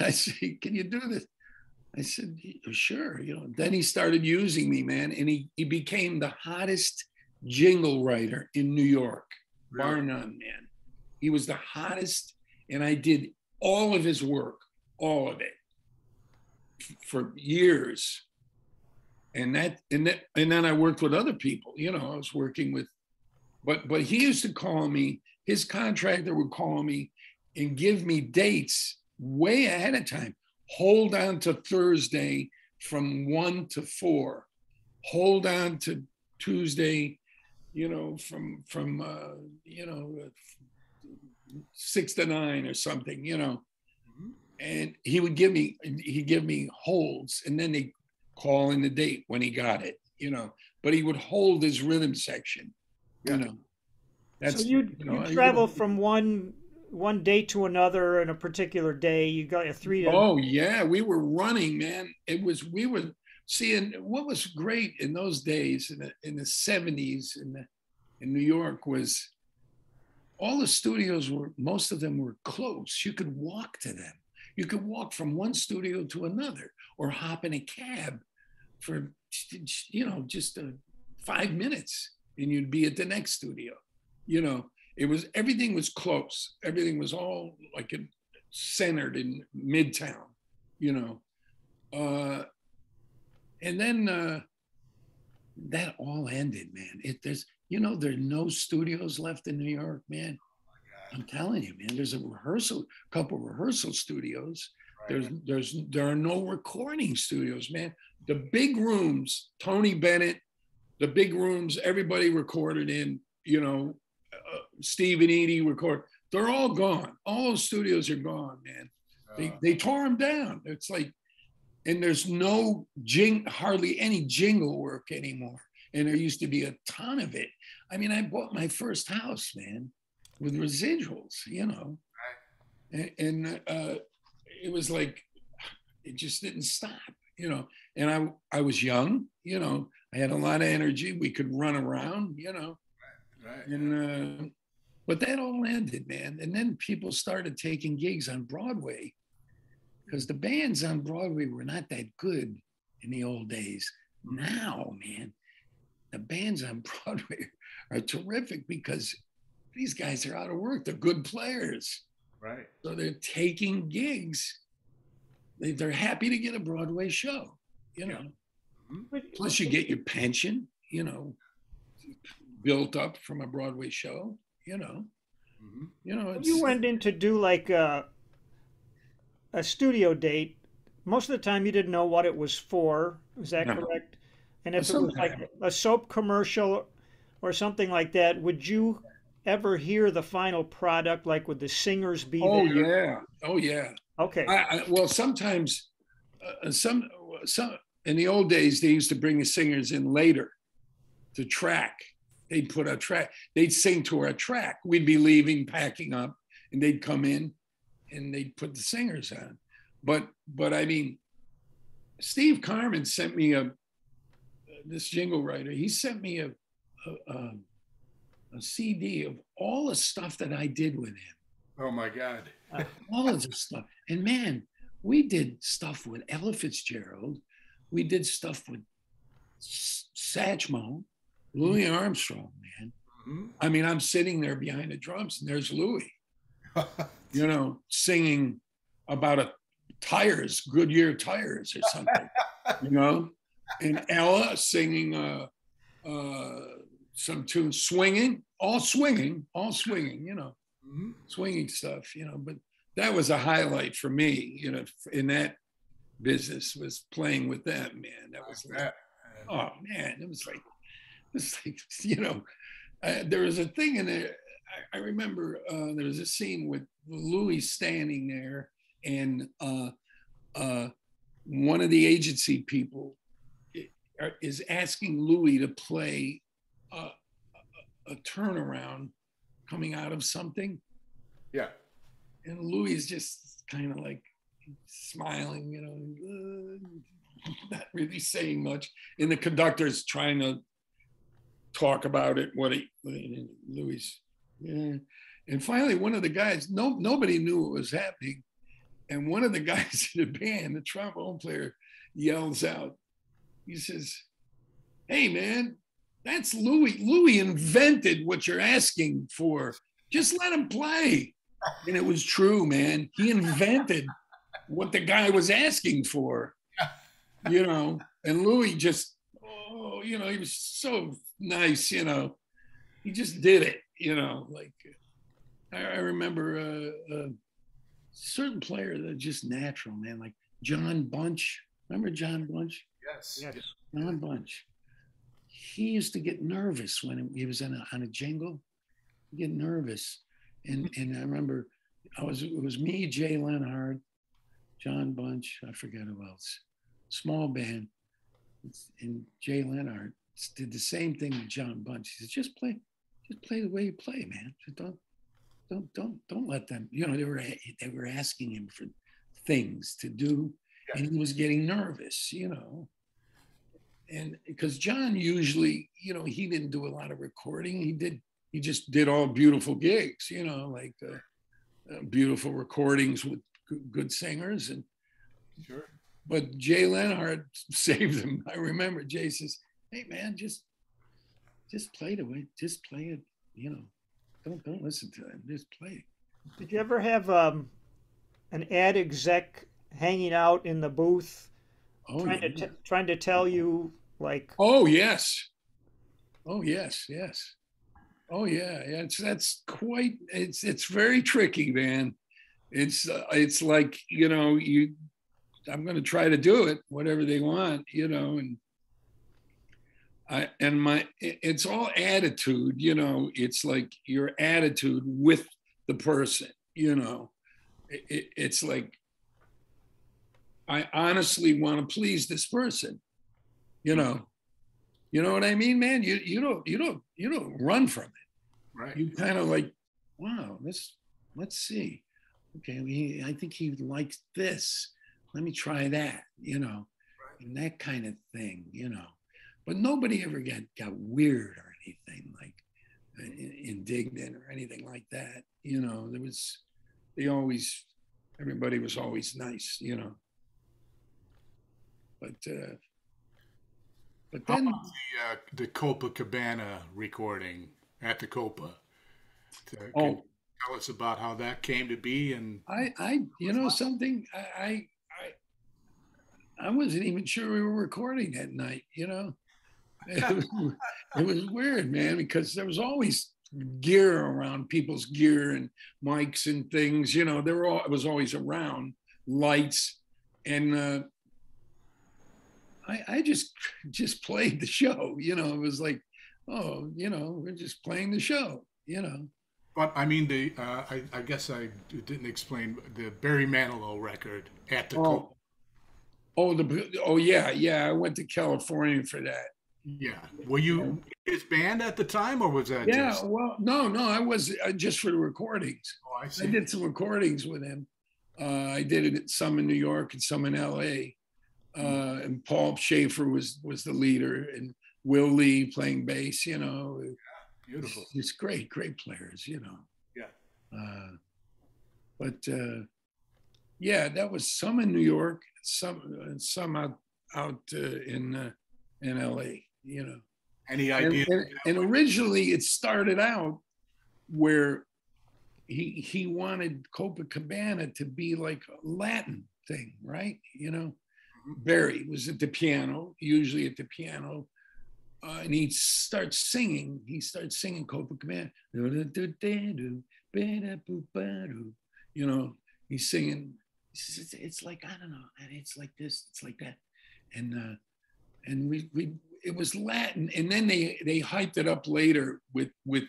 Speaker 2: I said, can you do this? I said, sure. You know, then he started using me, man, and he, he became the hottest jingle writer in New York, really? bar none, man. He was the hottest, and I did all of his work, all of it, for years. And that, and that, and then I worked with other people. You know, I was working with, but but he used to call me. His contractor would call me and give me dates way ahead of time hold on to Thursday from one to four, hold on to Tuesday, you know, from from uh, you know six to nine or something, you know. Mm-hmm. And he would give me he'd give me holds, and then they call in the date when he got it, you know. But he would hold his rhythm section, you know.
Speaker 1: That's, so you you, know, you travel from one one date to another in a particular day. You got a three. To-
Speaker 2: oh yeah, we were running, man. It was we were seeing what was great in those days in the in the seventies in the in New York was all the studios were most of them were close. You could walk to them. You could walk from one studio to another or hop in a cab for you know just uh, five minutes and you'd be at the next studio. You know, it was everything was close. Everything was all like it, centered in Midtown, you know. Uh, and then uh, that all ended, man. It there's you know there's no studios left in New York, man. Oh I'm telling you, man. There's a rehearsal, couple rehearsal studios. Right. There's there's there are no recording studios, man. The big rooms, Tony Bennett, the big rooms, everybody recorded in, you know, uh, Steve and Edie record. They're all gone. All those studios are gone, man. They, they tore them down. It's like, and there's no jing, hardly any jingle work anymore. And there used to be a ton of it. I mean, I bought my first house, man, with residuals, you know, and, and uh, it was like, it just didn't stop, you know. And I, I was young, you know, I had a lot of energy. We could run around, you know. Right. And uh, but that all ended, man. And then people started taking gigs on Broadway because the bands on Broadway were not that good in the old days. Now, man, the bands on Broadway are terrific because these guys are out of work. They're good players.
Speaker 3: Right.
Speaker 2: So they're taking gigs. They, they're happy to get a Broadway show, you know. Yeah. Mm-hmm. Plus, you get your pension, you know built up from a Broadway show, you know. Mm-hmm. You know,
Speaker 1: you went in to do like uh, a studio date, most of the time you didn't know what it was for. Is that
Speaker 2: No.
Speaker 1: correct? And if it was like a soap commercial or something like that, would you ever hear the final product? Like, would the singers be
Speaker 2: Oh
Speaker 1: there?
Speaker 2: yeah, oh yeah.
Speaker 1: Okay.
Speaker 2: I, I, well, sometimes uh, some some in the old days they used to bring the singers in later to track. They'd put a track. They'd sing to our track. We'd be leaving, packing up, and they'd come in, and they'd put the singers on. But but I mean, Steve Karmen sent me a this jingle writer. He sent me a a, um, a, a CD of all the stuff that I did with him
Speaker 3: Oh my God.
Speaker 2: all of this stuff. And man, we did stuff with Ella Fitzgerald. We did stuff with Satchmo, Louis Armstrong, man.
Speaker 3: Mhm.
Speaker 2: I mean, I'm sitting there behind the drums and there's Louis, you know, singing about a tires, Goodyear tires or something, you know, and Ella singing uh, uh, some tune, swinging, all swinging, all swinging, you know
Speaker 3: Mhm.
Speaker 2: swinging stuff, you know. But that was a highlight for me, you know, in that business was playing with them, man. That was like, oh man, it was like, it was like, you know, uh, there was a thing in there. I, I remember uh, there was a scene with Louis standing there, and uh, uh, one of the agency people is asking Louis to play a, a, a turnaround coming out of something
Speaker 3: Yeah.
Speaker 2: and Louis is just kind of like smiling, you know, uh, not really saying much. And the conductor's trying to talk about it. What he, Louis, yeah. And finally, one of the guys, no, nobody knew what was happening, and one of the guys in the band, the trombone player, yells out. He says, "Hey, man, that's Louis. Louis invented what you're asking for. Just let him play." And it was true, man. He invented what the guy was asking for, you know. And Louis just, oh, you know, he was so nice, you know. He just did it, you know. Like I, I remember uh, a certain player that just natural, man. Like John Bunch. Remember John Bunch?
Speaker 3: Yes.
Speaker 1: Yes.
Speaker 2: John Bunch. He used to get nervous when he was on a, on a jingle. He'd get nervous, and and I remember I was it was me, Jay Leonhart, John Bunch, I forget who else, small band, and Jay Leonhart did the same thing with John Bunch. He said, just play, just play the way you play, man. Just don't, don't, don't, don't let them. You know, they were they were asking him for things to do, and he was getting nervous. You know, and because John usually, you know, he didn't do a lot of recording. He did, he just did all beautiful gigs. You know, like uh, uh, beautiful recordings with good singers and
Speaker 3: Sure.
Speaker 2: But Jay Leonhart saved him. I remember Jay says, "Hey man, just just play the way, just play it. You know, don't don't listen to him. Just play."
Speaker 1: Did you ever have um, an ad exec hanging out in the booth
Speaker 2: Oh
Speaker 1: trying to t- trying to tell you like
Speaker 2: oh yes, oh yes, yes, oh yeah. yeah it's that's quite. It's it's very tricky, man. It's uh, it's like you know you. I'm going to try to do it, whatever they want, you know, and I and my it's all attitude, you know. It's like your attitude with the person, you know. It, it- it's like I honestly want to please this person, you know. You know what I mean, man? You you don't you don't you don't run from it.
Speaker 3: Right.
Speaker 2: You kind of like, wow, let's let's see. Okay, he, I think he likes this. Let me try that, you know, and that kind of thing, you know. But nobody ever got got weird or anything like uh, indignant or anything like that. You know, there was they always everybody was always nice, you know. But uh but then
Speaker 3: the, uh, the Copacabana recording at the Copa? Can
Speaker 2: oh
Speaker 3: tell us about how that came to be and
Speaker 2: I, I, you know something, I, I, I, wasn't even sure we were recording that night. You know, it was, it was weird, man, because there was always gear around people's gear and mics and things. You know, they were all. It was always around. lights, and uh, I, I just just played the show. You know, it was like, oh, you know, we're just playing the show. You know.
Speaker 3: But I mean, the uh, I, I, guess I didn't explain the Barry Manilow record at the.
Speaker 2: Oh, oh, the oh yeah yeah I went to California for that.
Speaker 3: Yeah, were you his band at the time, or was that?
Speaker 2: Yeah,
Speaker 3: just...
Speaker 2: well, no, no, I was uh, just for the recordings.
Speaker 3: Oh, I see.
Speaker 2: I did some recordings with him. Uh, I did it some in New York and some in L.A. Uh, and Paul Shaffer was was the leader, and Will Lee playing bass. You know,
Speaker 3: beautiful.
Speaker 2: It's, great, great players. You know.
Speaker 3: Yeah.
Speaker 2: Uh, but uh, yeah, that was some in New York, some some out out uh, in uh, in L.A. You know.
Speaker 3: Any idea?
Speaker 2: And, and, and originally, it started out where he he wanted Copacabana to be like a Latin thing, right? You know, Barry was at the piano, usually at the piano, uh, and he starts singing. He starts singing Copacabana. You know, he's singing. It's, it's like I don't know, and it's like this, it's like that, and uh, and we we it was Latin, and then they they hyped it up later with with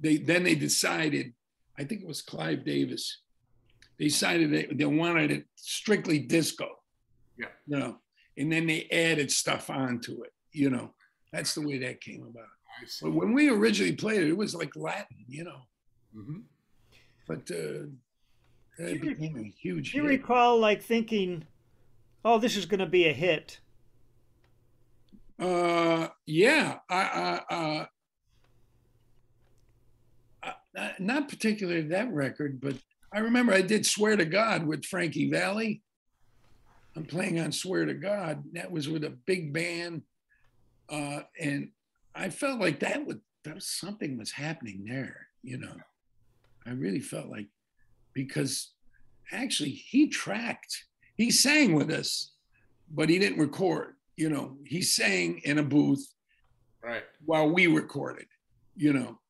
Speaker 2: they then they decided. I think it was Clive Davis. They decided they, they wanted it strictly disco
Speaker 3: yeah.
Speaker 2: You know, and then they added stuff onto it. You know, that's the way that came about. But when we originally played it, it was like Latin, you know.
Speaker 3: Mm-hmm.
Speaker 2: But uh, it became a huge.
Speaker 1: Do you hit. recall like thinking, "Oh, this is going to be a hit"?
Speaker 2: Uh, yeah. I, uh, uh, not particularly that record, but I remember I did "Swear to God" with Frankie Valli. I'm playing on Swear to God. That was with a big band. Uh, and I felt like that would that was something was happening there, you know. I really felt like because actually he tracked, he sang with us, but he didn't record, you know. He sang in a booth
Speaker 3: right
Speaker 2: while we recorded, you know,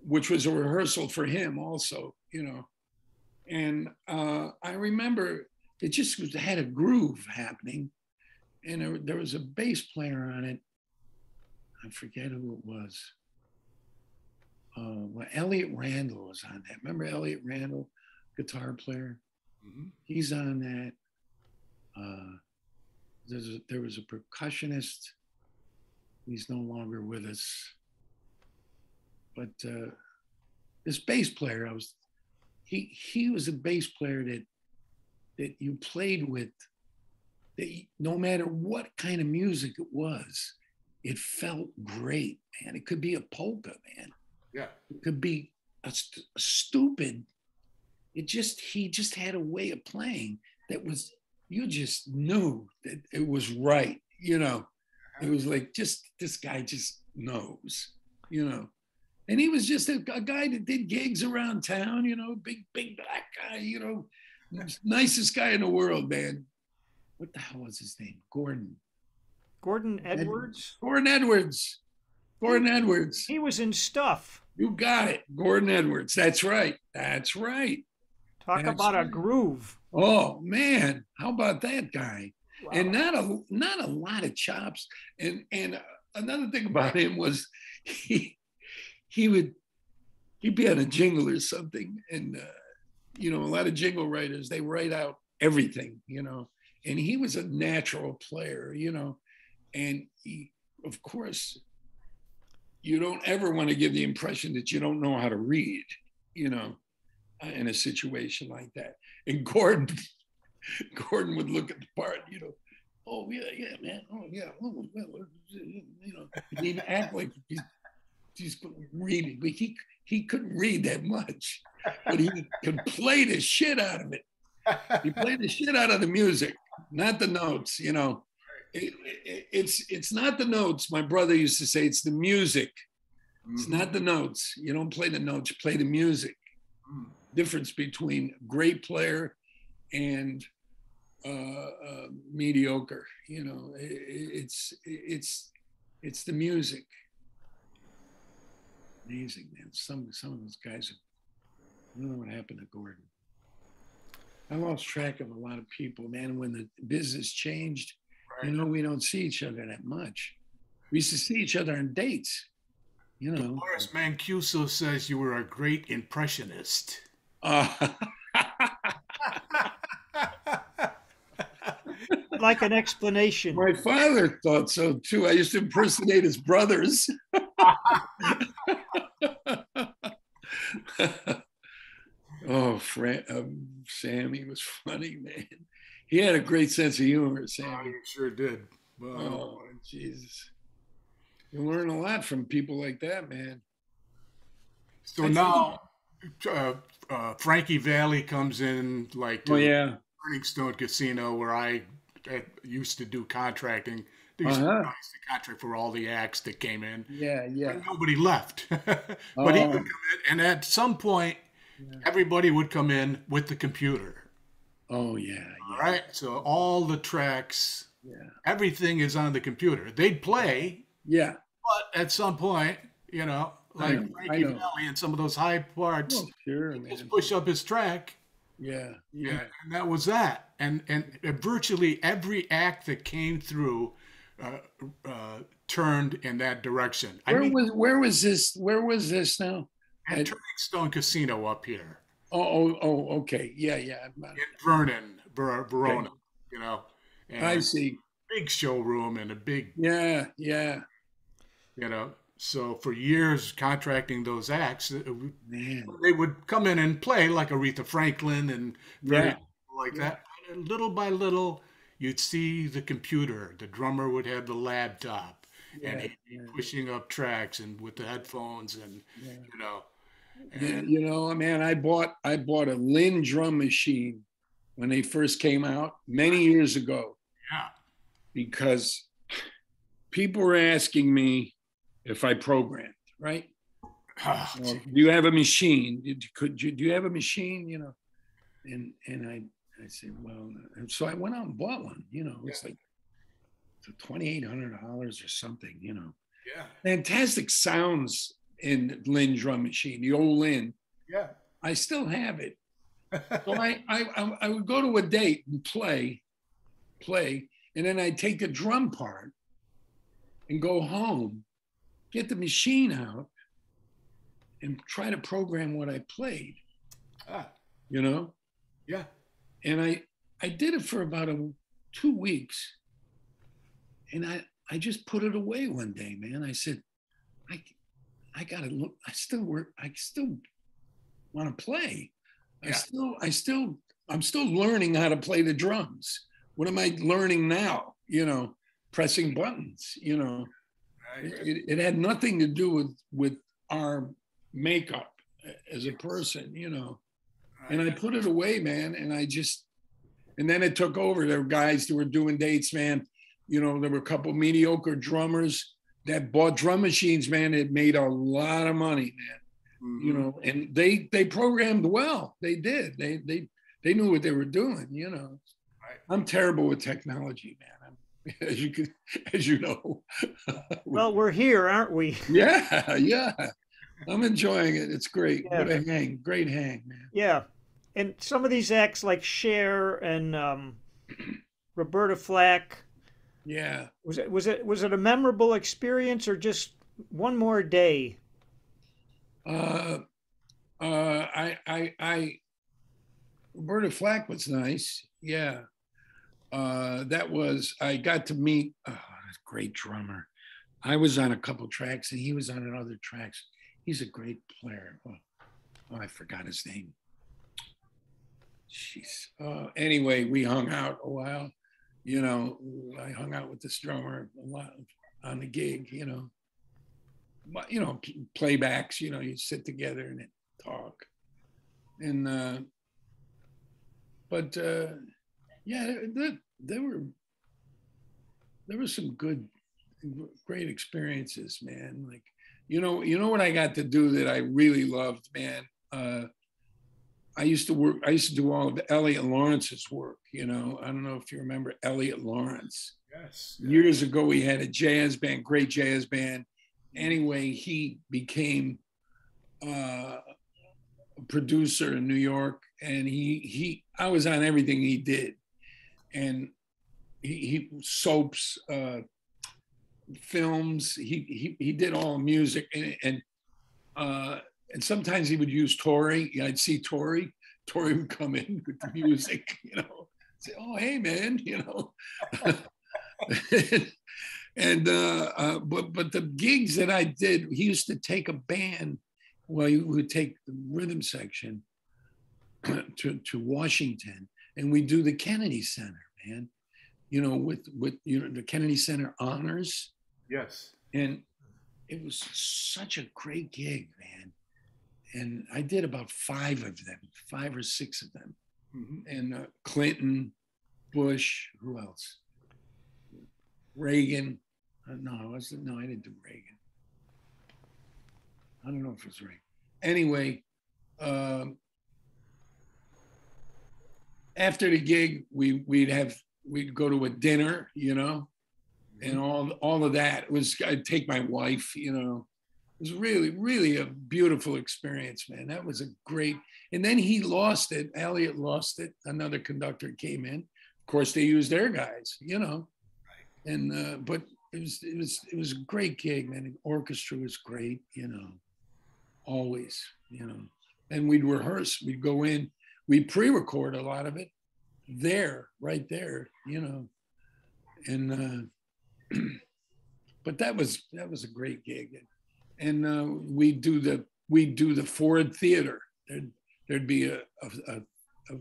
Speaker 2: which was a rehearsal for him also, you know. And uh, I remember it just was, had a groove happening. And there, there was a bass player on it. I forget who it was. Uh, well, Elliot Randall was on that. Remember Elliot Randall, guitar player?
Speaker 3: Mm-hmm.
Speaker 2: He's on that. Uh, a, there was a percussionist. He's no longer with us. But uh, this bass player, I was, he he was a bass player that that you played with that no matter what kind of music it was, it felt great, man. It could be a polka, man.
Speaker 3: Yeah.
Speaker 2: It could be a, st- a stupid. It just he just had a way of playing that was you just knew that it was right. You know, uh-huh. it was like just this guy just knows. You know, and he was just a, a guy that did gigs around town. You know, big big black guy. You know, nicest guy in the world, man. What the hell was his name? Gordon.
Speaker 1: Gordon Edwards?
Speaker 2: Gordon Edwards. Gordon Edwards.
Speaker 1: He was in stuff.
Speaker 2: You got it. Gordon Edwards. That's right. That's right.
Speaker 1: Talk about a groove.
Speaker 2: Oh man, how about that guy? Wow. And not a not a lot of chops. And and another thing about him was he he would he'd be on a jingle or something and uh, you know, a lot of jingle writers, they write out everything, you know, and he was a natural player, you know, and he, of course, you don't ever want to give the impression that you don't know how to read, you know, in a situation like that. And Gordon, Gordon would look at the part, you know, oh yeah, yeah, man, oh yeah, oh, well, you know, he'd act like he's, he's reading, but he he couldn't read that much but he could play the shit out of it. He played the shit out of the music, not the notes. You know, it, it, it's it's not the notes. My brother used to say it's the music. It's mm-hmm. not the notes. You don't play the notes. You play the music. Mm. Difference between great player and uh, uh, mediocre. You know, it, it's it's it's the music. Amazing, man. Some some of those guys are I don't know what happened to Gordon. I lost track of a lot of people, man. When the business changed,
Speaker 3: Right.
Speaker 2: you know, we don't see each other that much. We used to see each other on dates, you know.
Speaker 3: Dolores Mancuso says you were a great impressionist.
Speaker 2: Uh,
Speaker 1: like an explanation.
Speaker 2: my father thought so too. I used to impersonate his brothers. oh, Fran- um, Sammy was funny, man. He had a great sense of humor,
Speaker 3: Oh,
Speaker 2: Sammy.
Speaker 3: you sure did. Well,
Speaker 2: Oh, Jesus. You learn a lot from people like that, man.
Speaker 3: so
Speaker 2: I
Speaker 3: now uh, uh, Frankie Valli comes in like to
Speaker 2: Oh, yeah.
Speaker 3: Turning Stone Casino where I, used to do contracting. They used
Speaker 2: Uh-huh.
Speaker 3: To contract for all the acts that came in.
Speaker 2: Yeah, yeah.
Speaker 3: And nobody left. but he
Speaker 2: Oh.
Speaker 3: would come in, and at some point,
Speaker 2: Yeah.
Speaker 3: everybody would come in with the computer.
Speaker 2: Oh, yeah.
Speaker 3: All
Speaker 2: Yeah.
Speaker 3: right. So all the tracks,
Speaker 2: Yeah.
Speaker 3: everything is on the computer. They'd play,
Speaker 2: Yeah.
Speaker 3: but at some point, you know, like
Speaker 2: know,
Speaker 3: Frankie. Valli and some of those high parts,
Speaker 2: Oh, sure,
Speaker 3: he'd just push up his track,
Speaker 2: Yeah.
Speaker 3: yeah.
Speaker 2: Yeah.
Speaker 3: and that was that. And and virtually every act that came through uh, uh, turned in that direction. I
Speaker 2: Where
Speaker 3: mean,
Speaker 2: was where was this? Where was this now?
Speaker 3: at Turning Stone Casino up here
Speaker 2: Oh, oh, oh, okay. Yeah, yeah.
Speaker 3: in Vernon, Ver- Verona, you know, and
Speaker 2: I see.
Speaker 3: big showroom and a big,
Speaker 2: Yeah, yeah.
Speaker 3: you know. So for years, contracting those acts, uh,
Speaker 2: Man.
Speaker 3: they would come in and play like Aretha Franklin and
Speaker 2: Yeah.
Speaker 3: like that. And little by little, you'd see the computer. The drummer would have the laptop, and he'd be
Speaker 2: yeah.
Speaker 3: pushing up tracks and with the headphones, and
Speaker 2: Yeah.
Speaker 3: you know, and
Speaker 2: you know, man, I bought I bought a Linn drum machine when they first came out many years ago
Speaker 3: yeah,
Speaker 2: because people were asking me if I programmed, right?
Speaker 3: Ah,
Speaker 2: Well, do you have a machine? Did you, could you do you have a machine? You know, and and I I said, well, and so I went out and bought one. You know, it's like twenty eight hundred dollars or something. You know,
Speaker 3: yeah,
Speaker 2: fantastic sounds in Linn drum machine, the old Linn.
Speaker 3: yeah.
Speaker 2: I still have it. So I, I I- I would go to a date and play, play, and then I'd take the drum part and go home, get the machine out, and try to program what I played.
Speaker 3: ah,
Speaker 2: You know,
Speaker 3: yeah.
Speaker 2: and I I did it for about a, two weeks, and I I just put it away one day, man. I said, I I gotta look. I still work. I still want to play. I still I still I'm still learning how to play the drums. What am I learning now? You know, pressing buttons. You know. It, it had nothing to do with with our makeup as a person. You know and I put it away, man. And I just, and then it took over. There were guys that were doing dates, man. You know, there were a couple mediocre drummers that bought drum machines, man. It made a lot of money, man. You
Speaker 3: Mhm.
Speaker 2: know, and they they programmed well. They did. They they they knew what they were doing. You know. I'm terrible with technology, man. As you can, as you know.
Speaker 1: Well, we're here, aren't we?
Speaker 2: yeah, yeah. I'm enjoying it. It's great.
Speaker 1: Yeah.
Speaker 2: What a hang. Great hang, man.
Speaker 1: Yeah. And some of these acts like Cher and um, Roberta Flack,
Speaker 2: Yeah.
Speaker 1: was it was it was it a memorable experience or just one more day?
Speaker 2: Uh, uh, I, I, I, Roberta Flack was nice. Yeah. Uh, that was, I got to meet, oh, a great drummer. I was on a couple tracks and he was on another tracks. He's a great player. Oh, oh I forgot his name. Jeez. Uh, anyway, we hung out a while. You know, I hung out with this drummer a lot on the gig, you know but, you know, playbacks, you know, you sit together and talk. And, uh, but, uh, yeah, there, there were, there were some good, great experiences, man. Like, you know, you know what I got to do that I really loved, man? Uh, I used to work, I used to do all of Elliot Lawrence's work, you know. I don't know if you remember Elliot Lawrence
Speaker 3: Yes.
Speaker 2: years ago he had a jazz band great jazz band anyway he became uh, a producer in new york and he he I was on everything he did, and he, he soaps, uh, films. He he he did all music, and and uh, and sometimes he would use Torrie. I'd see Torrie. Torrie would come in with the music, you know, say, "Oh, hey, man," you know. and uh, uh, but but the gigs that I did, he used to take a band. Well, he would take the rhythm section to to Washington, and we do the Kennedy Center, man. You know, with with you know the Kennedy Center honors.
Speaker 3: Yes.
Speaker 2: And it was such a great gig, man. And I did about five of them, five or six of them. Mm-hmm. And uh, Clinton, Bush, who else? Reagan. Uh, no, I wasn't. No, I didn't do Reagan. I don't know if it was Reagan. Anyway, um, after the gig, we we'd have we'd go to a dinner, you know, and mm-hmm. all all of that it was I'd take my wife, you know. It was really, really a beautiful experience, man. That was a great. And then he lost it. Elliott lost it. Another conductor came in. Of course, they used their guys, you know. Right. And uh, but it was it was it was a great gig, man. The orchestra was great, you know. Always, you know. And we'd rehearse. We'd go in. We'd pre-record a lot of it there, right there, you know. And uh, but that was that was a great gig, and uh, we do the we do the Ford Theater. There'd, there'd be a, a, a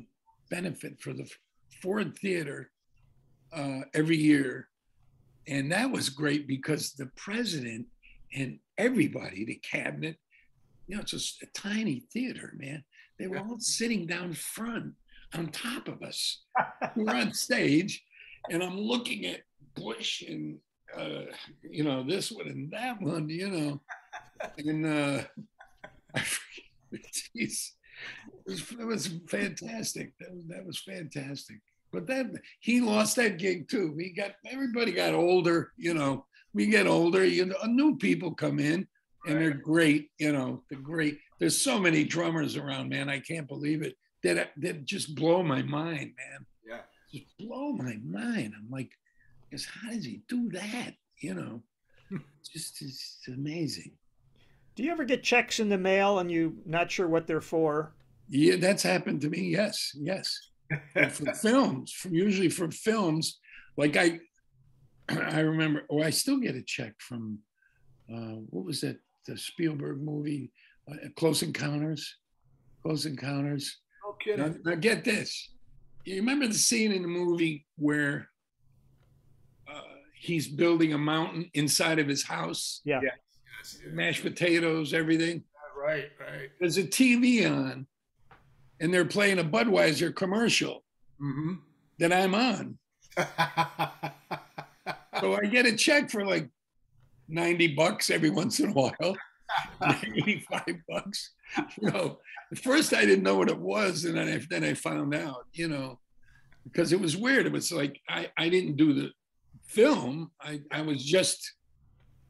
Speaker 2: benefit for the Ford Theater uh, every year, and that was great because the president and everybody, the cabinet, you know, it's just a tiny theater, man. They were all sitting down front on top of us. we're on stage, and I'm looking at Bush and uh, you know this one and that one, you know, and uh, geez, it was, it was fantastic. That was, that was fantastic. But then he lost that gig too. We got everybody got older, you know. We get older, you know, new people come in and they're great, you know, they're great. There's so many drummers around, man. I can't believe it. That that just blow my mind, man.
Speaker 3: Yeah.
Speaker 2: Just blow my mind. I'm like, because how does he do that? You know, just it's amazing.
Speaker 1: Do you ever get checks in the mail and you not sure what they're for?
Speaker 2: Yeah, that's happened to me. Yes, yes. for films, from usually from films, like I, I remember. Oh, I still get a check from, uh, what was that? The Spielberg movie, Close Encounters. Close Encounters.
Speaker 3: Okay.
Speaker 2: Now, now get this. You remember the scene in the movie where he's building a mountain inside of his house.
Speaker 1: Yeah.
Speaker 3: Yes, yes,
Speaker 2: Mashed potatoes, everything.
Speaker 3: Right, right.
Speaker 2: There's a TV on, and they're playing a Budweiser commercial
Speaker 3: mm-hmm.
Speaker 2: that I'm on. so I get a check for like 90 bucks every once in a while, 85 bucks. You know, at first I didn't know what it was, and then I, then I found out, you know, because it was weird. It was like I, I didn't do the film. I, I was just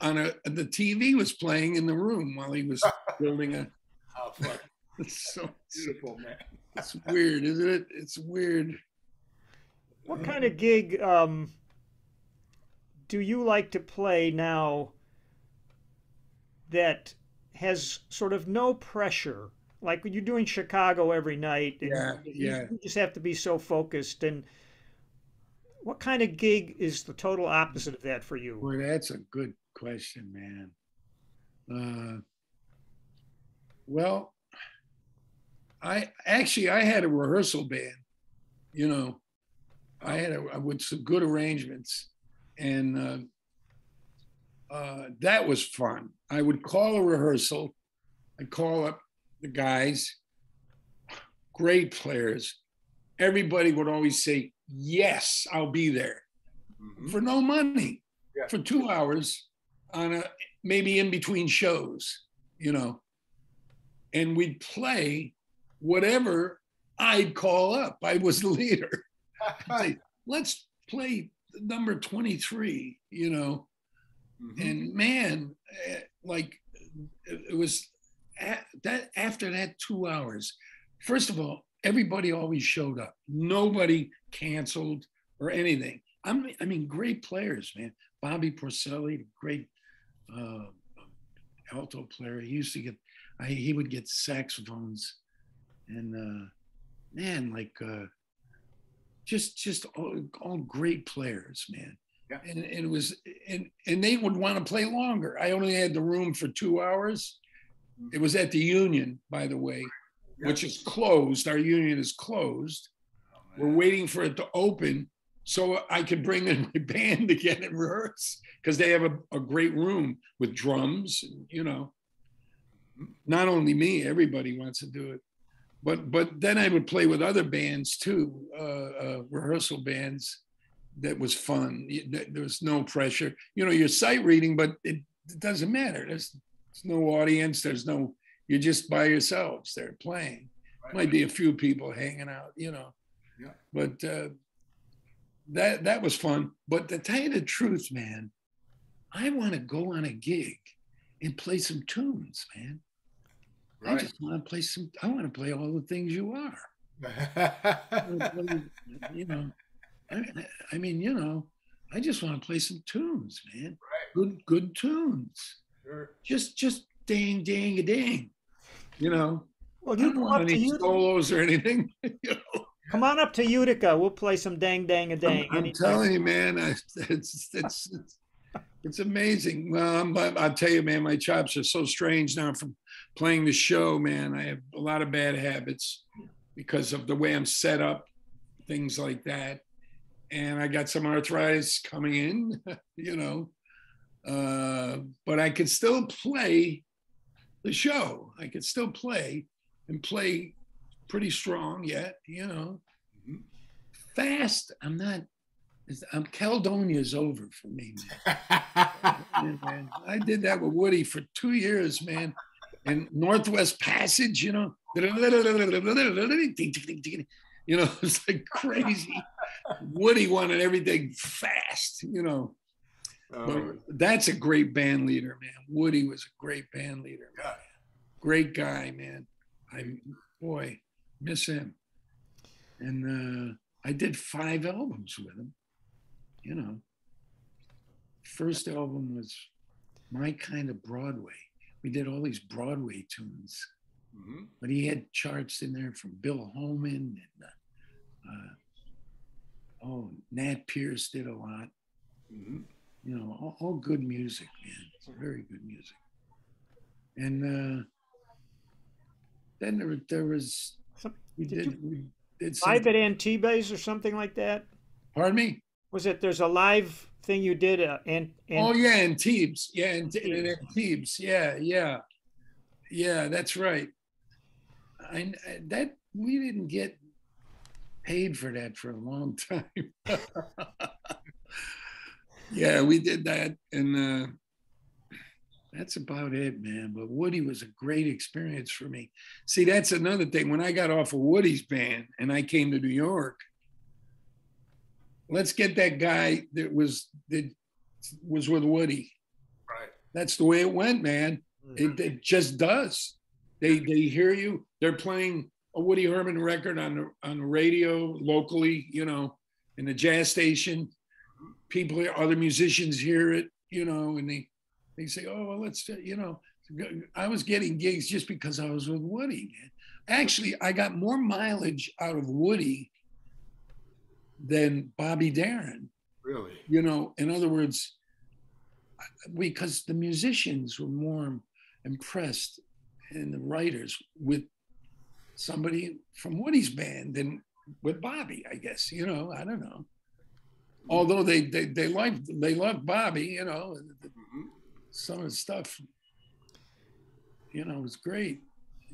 Speaker 2: on a the TV was playing in the room while he was building a.
Speaker 3: Oh, fuck.
Speaker 2: It's so
Speaker 3: beautiful, man.
Speaker 2: It's weird, isn't it? It's weird.
Speaker 1: What kind of gig um, do you like to play now that has sort of no pressure? Like when you're doing Chicago every night,
Speaker 2: yeah,
Speaker 1: you,
Speaker 2: yeah.
Speaker 1: you just have to be so focused and what kind of gig is the total opposite of that for you?
Speaker 2: Well, that's a good question, man. Uh, well, I actually I had a rehearsal band. You know, I had a with some good arrangements, and uh, uh, that was fun. I would call a rehearsal. I'd call up the guys, great players. Everybody would always say, yes, I'll be there mm-hmm. for no money yeah. for two hours on a maybe in between shows, you know. And we'd play whatever I'd call up. I was the leader. say, let's play number 23, you know. Mm-hmm. And man, eh, like it was that after that two hours, first of all, everybody always showed up. Nobody canceled or anything. I'm, I mean, great players, man. Bobby Porcelli, great uh, alto player. He used to get, I, he would get saxophones, and uh, man, like uh, just just all, all great players, man.
Speaker 3: Yeah.
Speaker 2: And, and it was and and they would want to play longer. I only had the room for two hours. It was at the Union, by the way,
Speaker 3: Yeah.
Speaker 2: which is closed. Our union is closed. We're waiting for it to open so I could bring in my band again and rehearse because they have a, a great room with drums. And, you know, not only me, everybody wants to do it. But but then I would play with other bands too, uh, uh, rehearsal bands. That was fun. There was no pressure. You know, you're sight reading, but it, it doesn't matter. There's, there's no audience. There's no. You're just by yourselves there playing. Might be a few people hanging out. You know
Speaker 3: Yeah.
Speaker 2: but uh, that that was fun. But to tell you the truth, man, I want to go on a gig and play some tunes, man.
Speaker 3: Right.
Speaker 2: I just want to play some. I want to play all the things you are. I wanna play, you know, I, I- I mean, you know, I just want to play some tunes, man. Right. Good, good tunes.
Speaker 3: Sure.
Speaker 2: Just, just ding, ding, a ding. You know,
Speaker 1: Well,
Speaker 2: I
Speaker 1: you
Speaker 2: don't
Speaker 1: come
Speaker 2: want
Speaker 1: up to
Speaker 2: any
Speaker 1: Utica.
Speaker 2: solos or anything. you know?
Speaker 1: Come on up to Utica. We'll play some dang dang a dang.
Speaker 2: I'm, I'm telling you, man, I, it's, it's it's it's amazing. Well, I'm, I'll tell you, man, my chops are so strange now from playing the show. Man, I have a lot of bad habits because of the way I'm set up, things like that, and I got some arthritis coming in. You know, uh, but I could still play the show. I could still play and play pretty strong yet. You know
Speaker 3: Mhm.
Speaker 2: fast. I'm not. I'm Caledonia's over for me, man. I did that with Woody for two years, man. And Northwest Passage, you know, you know, it's like crazy. Woody wanted everything fast, you know. But
Speaker 3: Oh,
Speaker 2: that's a great band leader, man. Woody was a great band leader.
Speaker 3: yeah.
Speaker 2: Great guy, man. I boy, miss him. And uh, I did five albums with him. You know, first album was my kind of Broadway. We did all these Broadway tunes,
Speaker 3: Mhm.
Speaker 2: but he had charts in there from Bill Holman and uh, uh, oh, Nat Pierce did a lot.
Speaker 3: Mhm.
Speaker 2: You know, all, all good music, man. It's very good music. And uh, then there, there was
Speaker 1: Some-
Speaker 2: we
Speaker 1: did
Speaker 2: did, we did some,
Speaker 1: Live at Antibes or something like that.
Speaker 2: pardon me.
Speaker 1: Was it? There's a live thing you did. Uh, and
Speaker 2: Oh yeah, Antibes. Yeah, and, and, Antibes. Yeah, yeah, yeah. That's right. I, I that we didn't get paid for that for a long time. yeah, we did that, and uh, that's about it, man. But Woody was a great experience for me. See, that's another thing. When I got off of Woody's band and I came to New York, let's get that guy that was that was with Woody.
Speaker 3: Right.
Speaker 2: That's the way it went, man.
Speaker 1: Mm-hmm.
Speaker 2: It, it just does. They they hear you. They're playing a Woody Herman record on the on the radio locally, you know, in the jazz station. People, other musicians hear it, you know, and they they say, "Oh, well, let's," uh, you know. I was getting gigs just because I was with Woody. Actually, I got more mileage out of Woody than Bobby Darin
Speaker 3: Really.
Speaker 2: you know in other words because the musicians were more impressed and the writers with somebody from woody's band and with bobby i guess you know i don't know. Although they they, they liked they loved bobby you know
Speaker 3: Mhm.
Speaker 2: some of the stuff you know was great.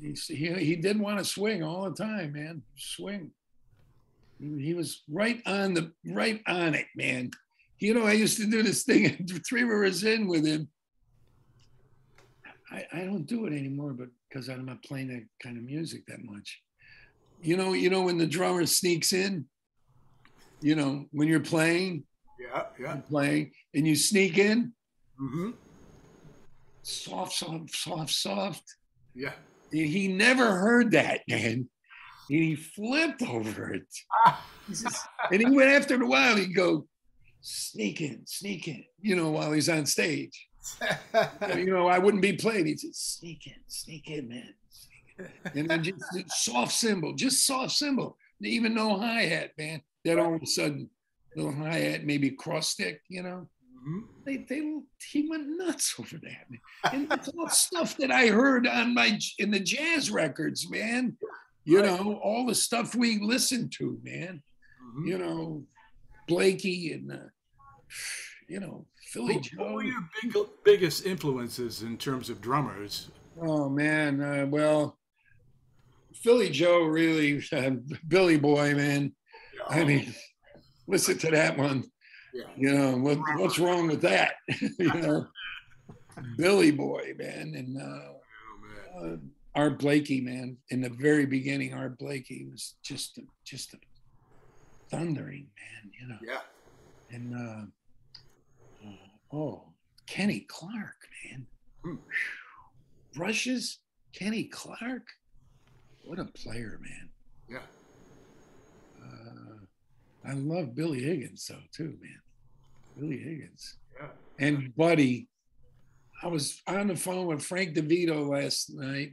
Speaker 2: He, he, he did want to swing all the time man. Swing. He, was right on the right on it man. You know i used to do this thing at Three Rivers Inn with him I, I don't do it anymore but because i'm not playing that kind of music that much you know you know when the drummer sneaks in you know when you're playing
Speaker 3: Yeah. Yeah.
Speaker 2: playing and you sneak in
Speaker 3: Mm-hmm.
Speaker 2: soft soft soft soft
Speaker 3: Yeah.
Speaker 2: he never heard that man he flipped over it. and he went after it a while. He'd go, sneak in, sneak in, you know, while he's on stage. You know, I wouldn't be playing. He'd say, sneak in, sneak in, man. Sneak in. And then just soft cymbal, just soft cymbal, even no hi hat, man. Then all of a sudden, little hi hat, maybe cross stick, you know. Mm-hmm. They, they, he went nuts over that, man. And it's all stuff that I heard on my in the jazz records, man. You know, all the stuff we listened to, man. Mm-hmm. You know, Blakey and uh, you know Philly Joe.
Speaker 3: What were your big, biggest influences in terms of drummers?
Speaker 2: Oh man, uh, well, Philly Joe really, uh, Billy Boy, man. Yeah. I mean, listen to that one. Yeah. You know what, what's wrong with that? you know, Billy Boy, man, and uh, oh, man. Uh, Art Blakey, man. In the very beginning, Art Blakey was just just a thundering, man. You know.
Speaker 3: Yeah.
Speaker 2: And uh, oh, Kenny Clarke, man. Mm. Brushes, Kenny Clarke. What a player, man.
Speaker 3: Yeah.
Speaker 2: Uh, I love Billy Higgins though too, man. Billy Higgins.
Speaker 3: Yeah.
Speaker 2: And Buddy, I was on the phone with Frank DeVito last night.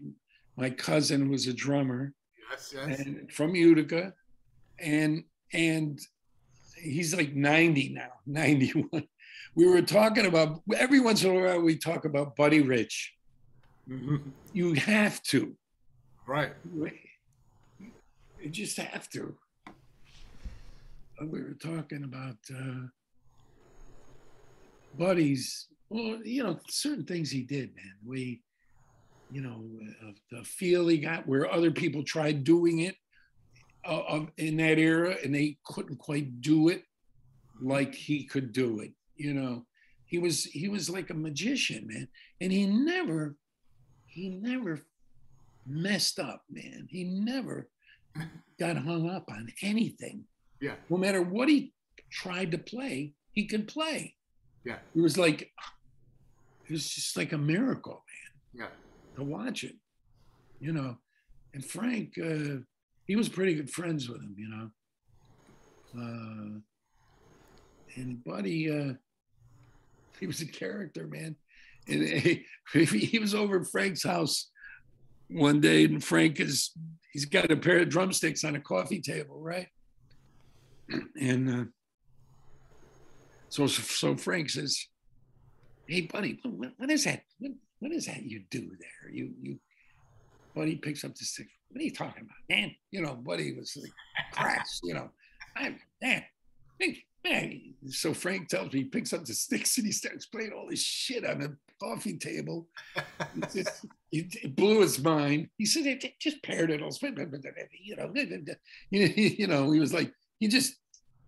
Speaker 2: My cousin was a drummer.
Speaker 3: Yes, yes.
Speaker 2: And from Utica, and and he's like 90 now, 91. We were talking about every once in a while we talk about Buddy Rich. Mm-hmm. You have to.
Speaker 3: Right.
Speaker 2: You just have to. We were talking about uh, Buddy's, well, you know, certain things he did, man. We, you know, uh, the feel he got where other people tried doing it uh, in that era and they couldn't quite do it like he could do it you know he was he was like a magician man. And he never he never messed up man. He never got hung up on anything.
Speaker 3: Yeah.
Speaker 2: No matter what he tried to play he could play.
Speaker 3: Yeah.
Speaker 2: It was like it was just like a miracle
Speaker 3: man
Speaker 2: yeah. to watch it you know. And frank uh he was pretty good friends with him, you know. Uh, and Buddy, uh, he was a character, man. And he, he was over at Frank's house one day, and Frank is he's got a pair of drumsticks on a coffee table, right? And uh, so so Frank says, "Hey, buddy, what, what is that? What, what is that you do there? You you?" Buddy picks up the stick. What are you talking about, man? You know, Buddy was like crass, you know. I'm man, man. So Frank tells me he picks up the sticks and he starts playing all this shit on the coffee table. Just, it, blew his mind. He said, it just paradiddles, you know, you know, he was like, he just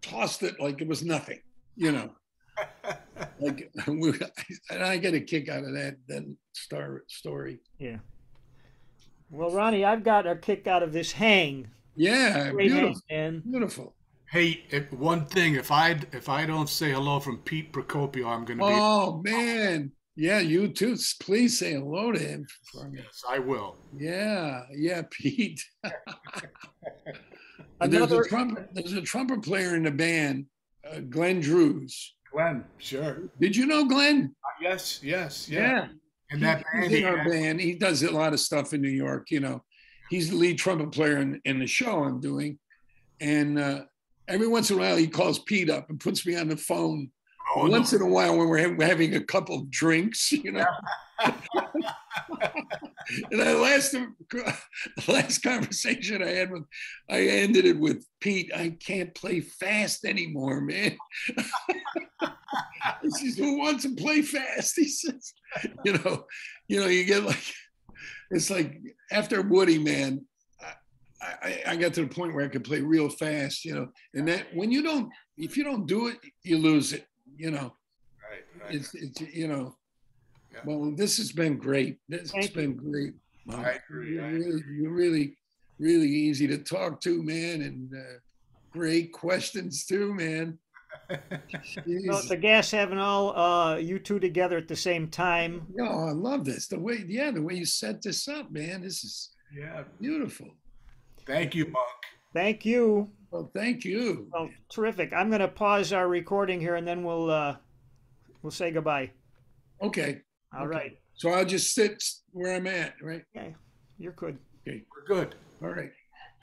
Speaker 2: tossed it like it was nothing, you know. like, and I get a kick out of that then star story.
Speaker 1: Yeah. Well, Ronnie, I've got a kick out of this hang.
Speaker 2: Yeah, beautiful. Hang, beautiful.
Speaker 3: Hey, if, one thing, if I if I don't say hello from Pete Procopio, I'm going to be.
Speaker 2: Oh man, yeah, you too. Please say hello to him.
Speaker 3: Yes, I will.
Speaker 2: Yeah, yeah, Pete. Another... there's, a trumpet, there's a trumpet player in the band, uh, Glenn Drews.
Speaker 3: Glenn, sure.
Speaker 2: Did you know Glenn?
Speaker 3: Uh, yes, yes,
Speaker 2: yeah. yeah. And that he, he's in our band. He does a lot of stuff in New York. You know, he's the lead trumpet player in, in the show I'm doing, and uh, every once in a while he calls Pete up and puts me on the phone. Oh, once no. in a while when we're having a couple of drinks, you know. and the last last conversation I had with, I ended it with Pete. I can't play fast anymore, man. he says, "Who wants to play fast?" He says, "You know, you know, you get like, it's like after Woody, man." I, I got to the point where I could play real fast, you know, and that when you don't, if you don't do it, you lose it, you know.
Speaker 3: Right. right.
Speaker 2: It's, it's, you know, yeah. well, this has been great. This Thank has been great.
Speaker 3: I agree.
Speaker 2: You're really, you're really, really easy to talk to, man, and uh, great questions too, man
Speaker 1: well, the gas having all uh, you two together at the same time.
Speaker 2: Oh, I love this. The way, yeah, the way you set this up, man. This is
Speaker 3: yeah
Speaker 2: beautiful.
Speaker 3: Thank you, Monk.
Speaker 1: Thank you.
Speaker 2: Well, thank you.
Speaker 1: Well, terrific. I'm going to pause our recording here and then we'll uh, we'll say goodbye.
Speaker 2: Okay.
Speaker 1: All
Speaker 2: Okay.
Speaker 1: right.
Speaker 2: So I'll just sit where I'm at, right?
Speaker 1: Okay. You're good. Okay.
Speaker 3: We're good.
Speaker 2: All right.